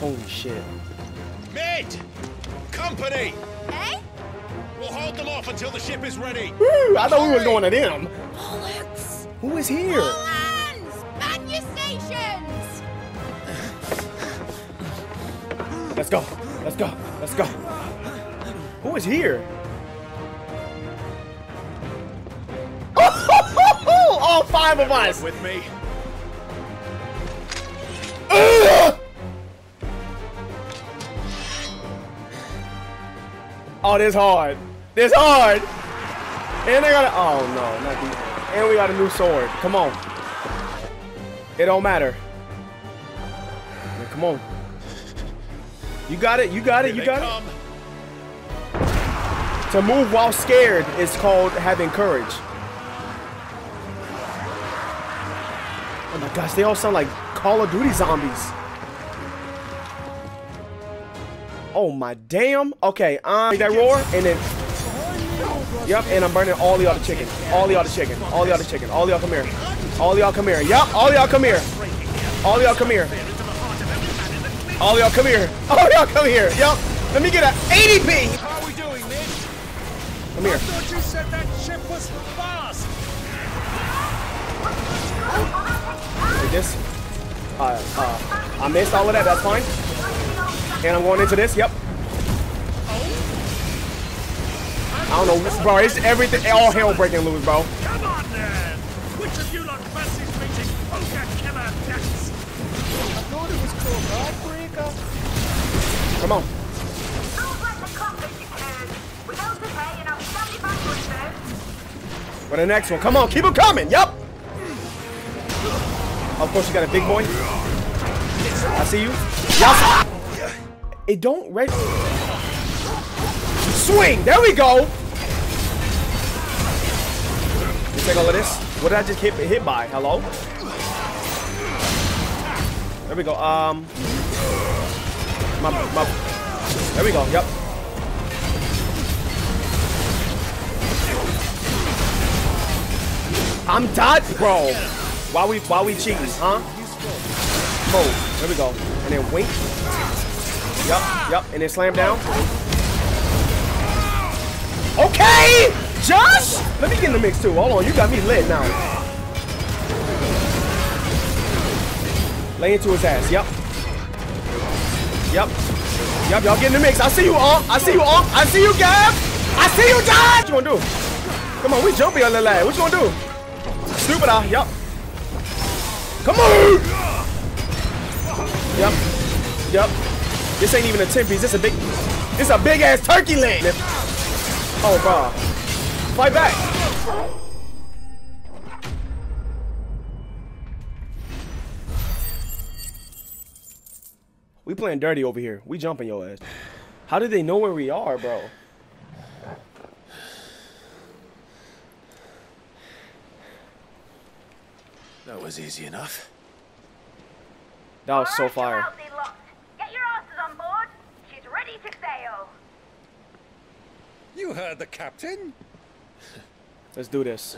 Holy shit. Mid! Company! Hey? We'll hold them off until the ship is ready. Woo, I thought we were going to them. Bollocks! Who is here? All hands! Man your stations! Let's go. Let's go. Let's go. Who is here? All five of us. With me. Ugh! Oh, this hard. This hard. And they got a. Oh no, not these. And we got a new sword. Come on. It don't matter. Yeah, come on. You got it. You got it. Here You got come. it. To move while scared is called having courage. Oh my gosh, they all sound like Call of Duty zombies. Oh my damn. Okay, um, that roar and then. Yep, and I'm burning all the other chicken. All the other chicken. All the other chicken. All y'all come here. All y'all come here. Yep, all y'all come here. All y'all come here. All y'all come here. All y'all come here. Yep. Let me get a 80p. How are we doing, Mid? Come here. I thought you said that ship was fast. Like this. Uh, uh, I missed all of that. That's fine. And I'm going into this. Yep. I don't know, bro. It's everything. All hell breaking loose, bro. Come on then! Which of you lot fancies meeting Ogre Killer next? I thought it was called Heartbreaker. Come on. For the next one. Come on, keep them coming. Yep. Of course, you got a big boy. I see you. Yup. It don't right. Swing. There we go. You take all of this. What did I just get hit by? Hello. There we go. Um. My, my, there we go. Yep. I'm done, bro. Why we why we cheating, huh? Oh, there we go. And then wink. Yup, yup. And then slam down. Okay! Josh! Let me get in the mix too. Hold on, you got me lit now. Lay into his ass. Yup. Yup. Yup, y'all get in the mix. I see you, Ump. I see you, Ump. I see you, Gav. I see you, Josh! What you gonna do? Come on, we jumping on the lad. What you gonna do? Stupid, ah. Yup. Come on! Yup. Yup. This ain't even a 10 piece. This a big, this a big ass turkey leg. Oh, bro. Fight back. We playing dirty over here. We jumping your ass. How did they know where we are, bro? That was easy enough. That was so fire. Get your asses on board. She's ready to sail. You heard the captain. Let's do this.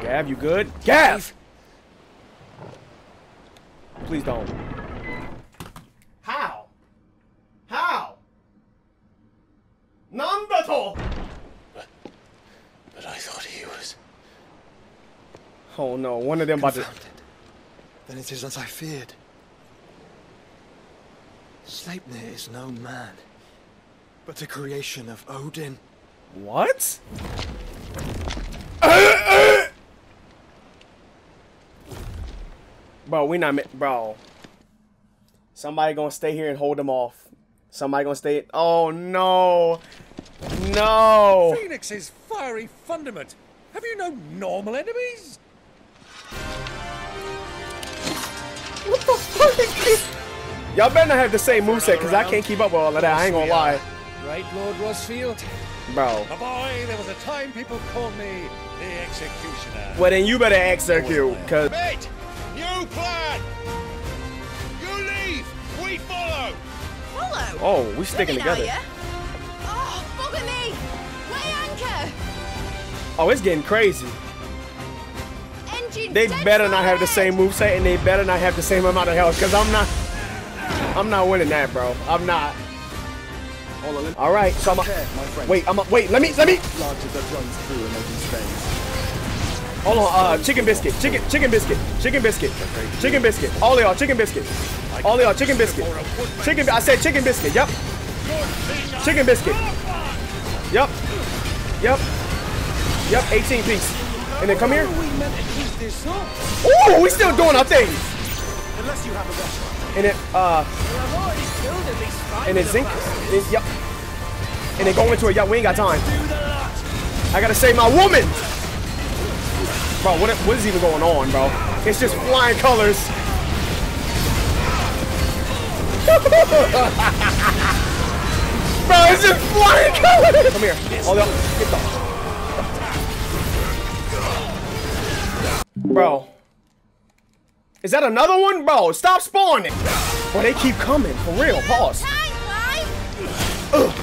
Gav, you good? Gav! Please don't. How? How? Namdato! But I thought he was. Oh no, one of them about to. Then it is as I feared. Sleipnir is no man, but a creation of Odin. What? bro, we not, ma- bro. Somebody gonna stay here and hold them off. Somebody gonna stay. Oh no, no. Phoenix's fiery fundament. Have you no normal enemies? What the fuck is this? Y'all better not have the same moveset, cause I can't keep up with all of that. I ain't gonna lie, Right, Lord Rosfield? bro. A boy, there was a time people called me the Executioner. Well then you better execute, cause Mate, new plan. You leave. We follow. Follow? oh, we sticking Running, together. Oh, bugger me! Weigh anchor! Oh, it's getting crazy. Engine They better not have the same moveset, and they better not have the same amount of health, cause I'm not. I'm not winning that, bro. I'm not. Hold on. All right, so I'm. A, wait, I'm. A, wait, let me. Let me. Larger that runs through an open space. Hold on. Uh, chicken biscuit. Chicken. Chicken biscuit. Chicken biscuit. Chicken biscuit. All y'all. Chicken biscuit. All y'all. Chicken biscuit. Chicken. I said chicken biscuit. Yep. Chicken biscuit. Yep. Yep. Yep. 18 piece. And then come here. Ooh, we still doing our thing. Unless you have a. And it uh. And then zinc. And, yep. And then go into it. Yep. We ain't got time. I gotta save my woman. Bro, what, what is even going on, bro? It's just flying colors. bro, it's just flying colors. Come here. Hold up. Get the. Bro. Is that another one? Bro, stop spawning. Bro, they keep coming. For real. Pause. Ugh.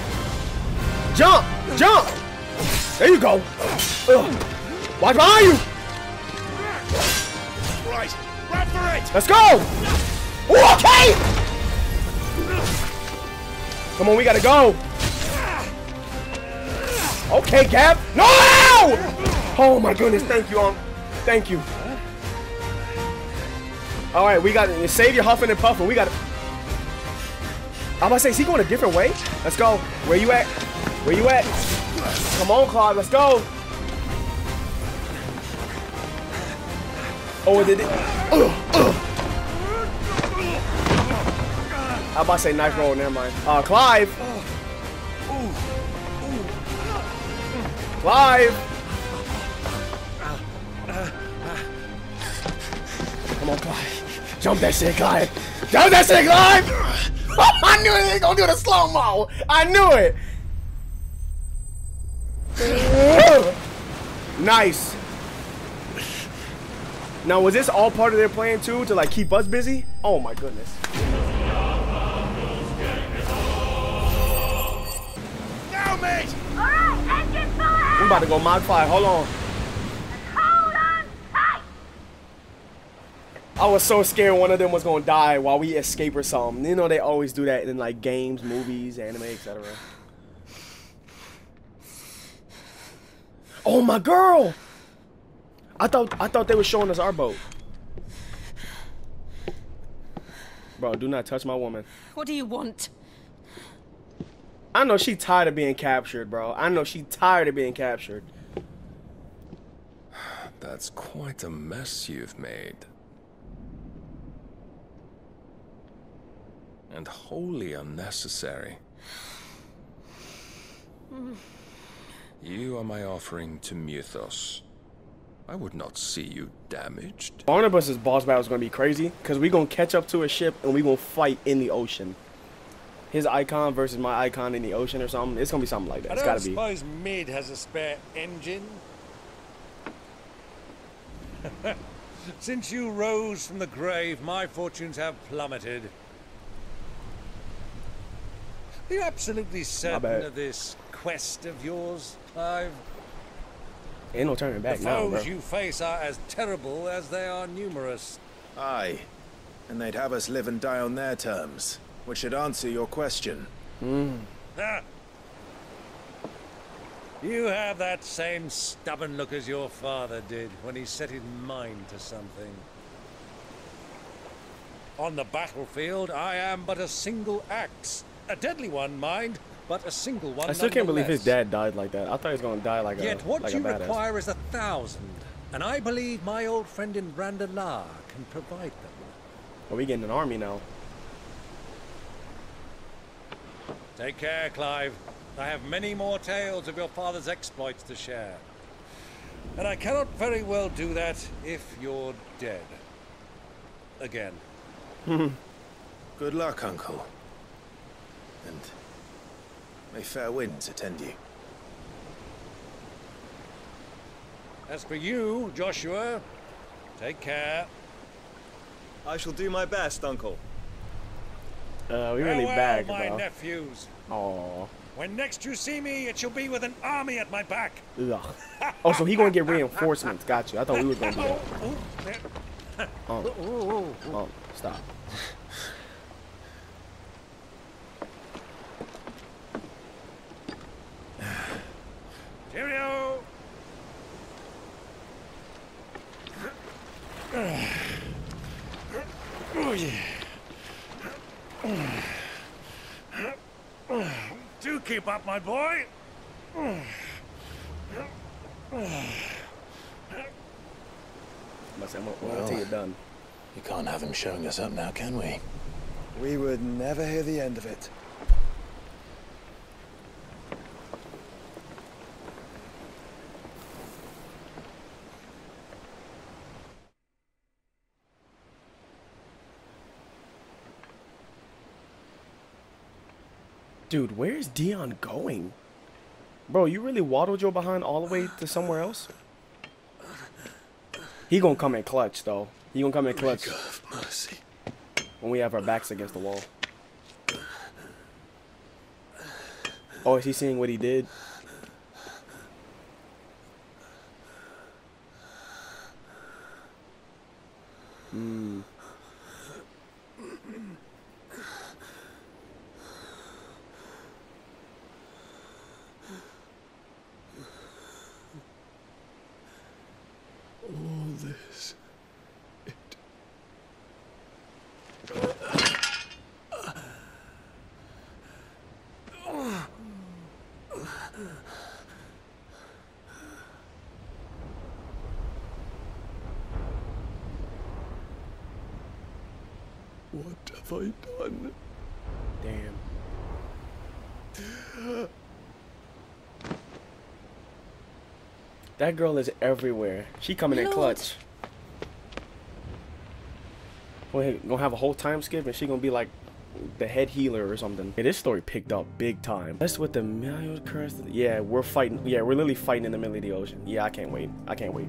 Jump. Jump. There you go. Ugh. Watch behind you. Right. Run for it. Let's go! Ooh, okay! Come on, we gotta go. Okay, Gav. No! Oh my goodness, thank you, um, thank you. All right, we got to save your huffing and puffing. We got to. I'm about to say, is he going a different way? Let's go. Where you at? Where you at? Come on, Claude. Let's go. Oh, did it. Ugh, ugh. I'm about to say knife roll. Never mind. Uh, Clive. Clive. Come on, Clive. Jump that shit, Clive. Jump that shit, Clive. I knew he was gonna do the slow mo. I knew it. nice. Now, was this all part of their plan too, to like keep us busy? Oh my goodness. Now, mate! Full! I'm about to go mod 5. Hold on. Hold on tight! I was so scared one of them was gonna die while we escape or something. You know they always do that in like games, movies, anime, etc. Oh my girl! I thought I thought they were showing us our boat. Bro, do not touch my woman. What do you want? I know she tired of being captured, bro. I know she tired of being captured. That's quite a mess you've made. And wholly unnecessary. You are my offering to Mythos. I would not see you damaged. Barnabas's boss battle is gonna be crazy because we're gonna catch up to a ship and we're gonna fight in the ocean. His Eikon versus my Eikon in the ocean or something. It's gonna be something like that. I It's don't gotta be. suppose Mid has a spare engine. Since you rose from the grave, my fortunes have plummeted. Are you absolutely certain of this quest of yours, Clive? Ain't no turning back the now, foes bro. you face are as terrible as they are numerous. Aye. And they'd have us live and die on their terms, which should answer your question. Ah. You have that same stubborn look as your father did when he set his mind to something. On the battlefield, I am but a single axe. A deadly one, mind, but a single one. I still can't believe his dad died like that. I thought he was gonna die like a Yet what like you a require is a thousand, and I believe my old friend in Randalar can provide them. Are we getting an army now? Take care, Clive. I have many more tales of your father's exploits to share. And I cannot very well do that if you're dead. Again. Good luck, Uncle. And may fair winds attend you. As for you, Joshua, take care. I shall do my best, Uncle. Uh, we really Farewell, bagged, my bro. nephews. Aw. When next you see me, it shall be with an army at my back. Ugh. Oh, so he gonna get reinforcements. Got you. I thought we was gonna do that. Oh. Oh, stop. Oh, yeah. Do keep up, my boy. Must say, wait Well. until you're done. You can't have him showing us up now, can we? We would never hear the end of it. Dude, where's Dion going? Bro, you really waddled your behind all the way to somewhere else? He gonna come in clutch though. He gonna come in clutch mercy. when we have our backs against the wall. Oh, is he seeing what he did? Hmm. All this. It. have I done? Damn. That girl is everywhere. She coming in clutch. We're gonna have a whole time skip and she gonna be like the head healer or something. Yeah, this story picked up big time. That's what the Mayo curse. Yeah, we're fighting. Yeah, we're literally fighting in the middle of the ocean. Yeah, I can't wait. I can't wait.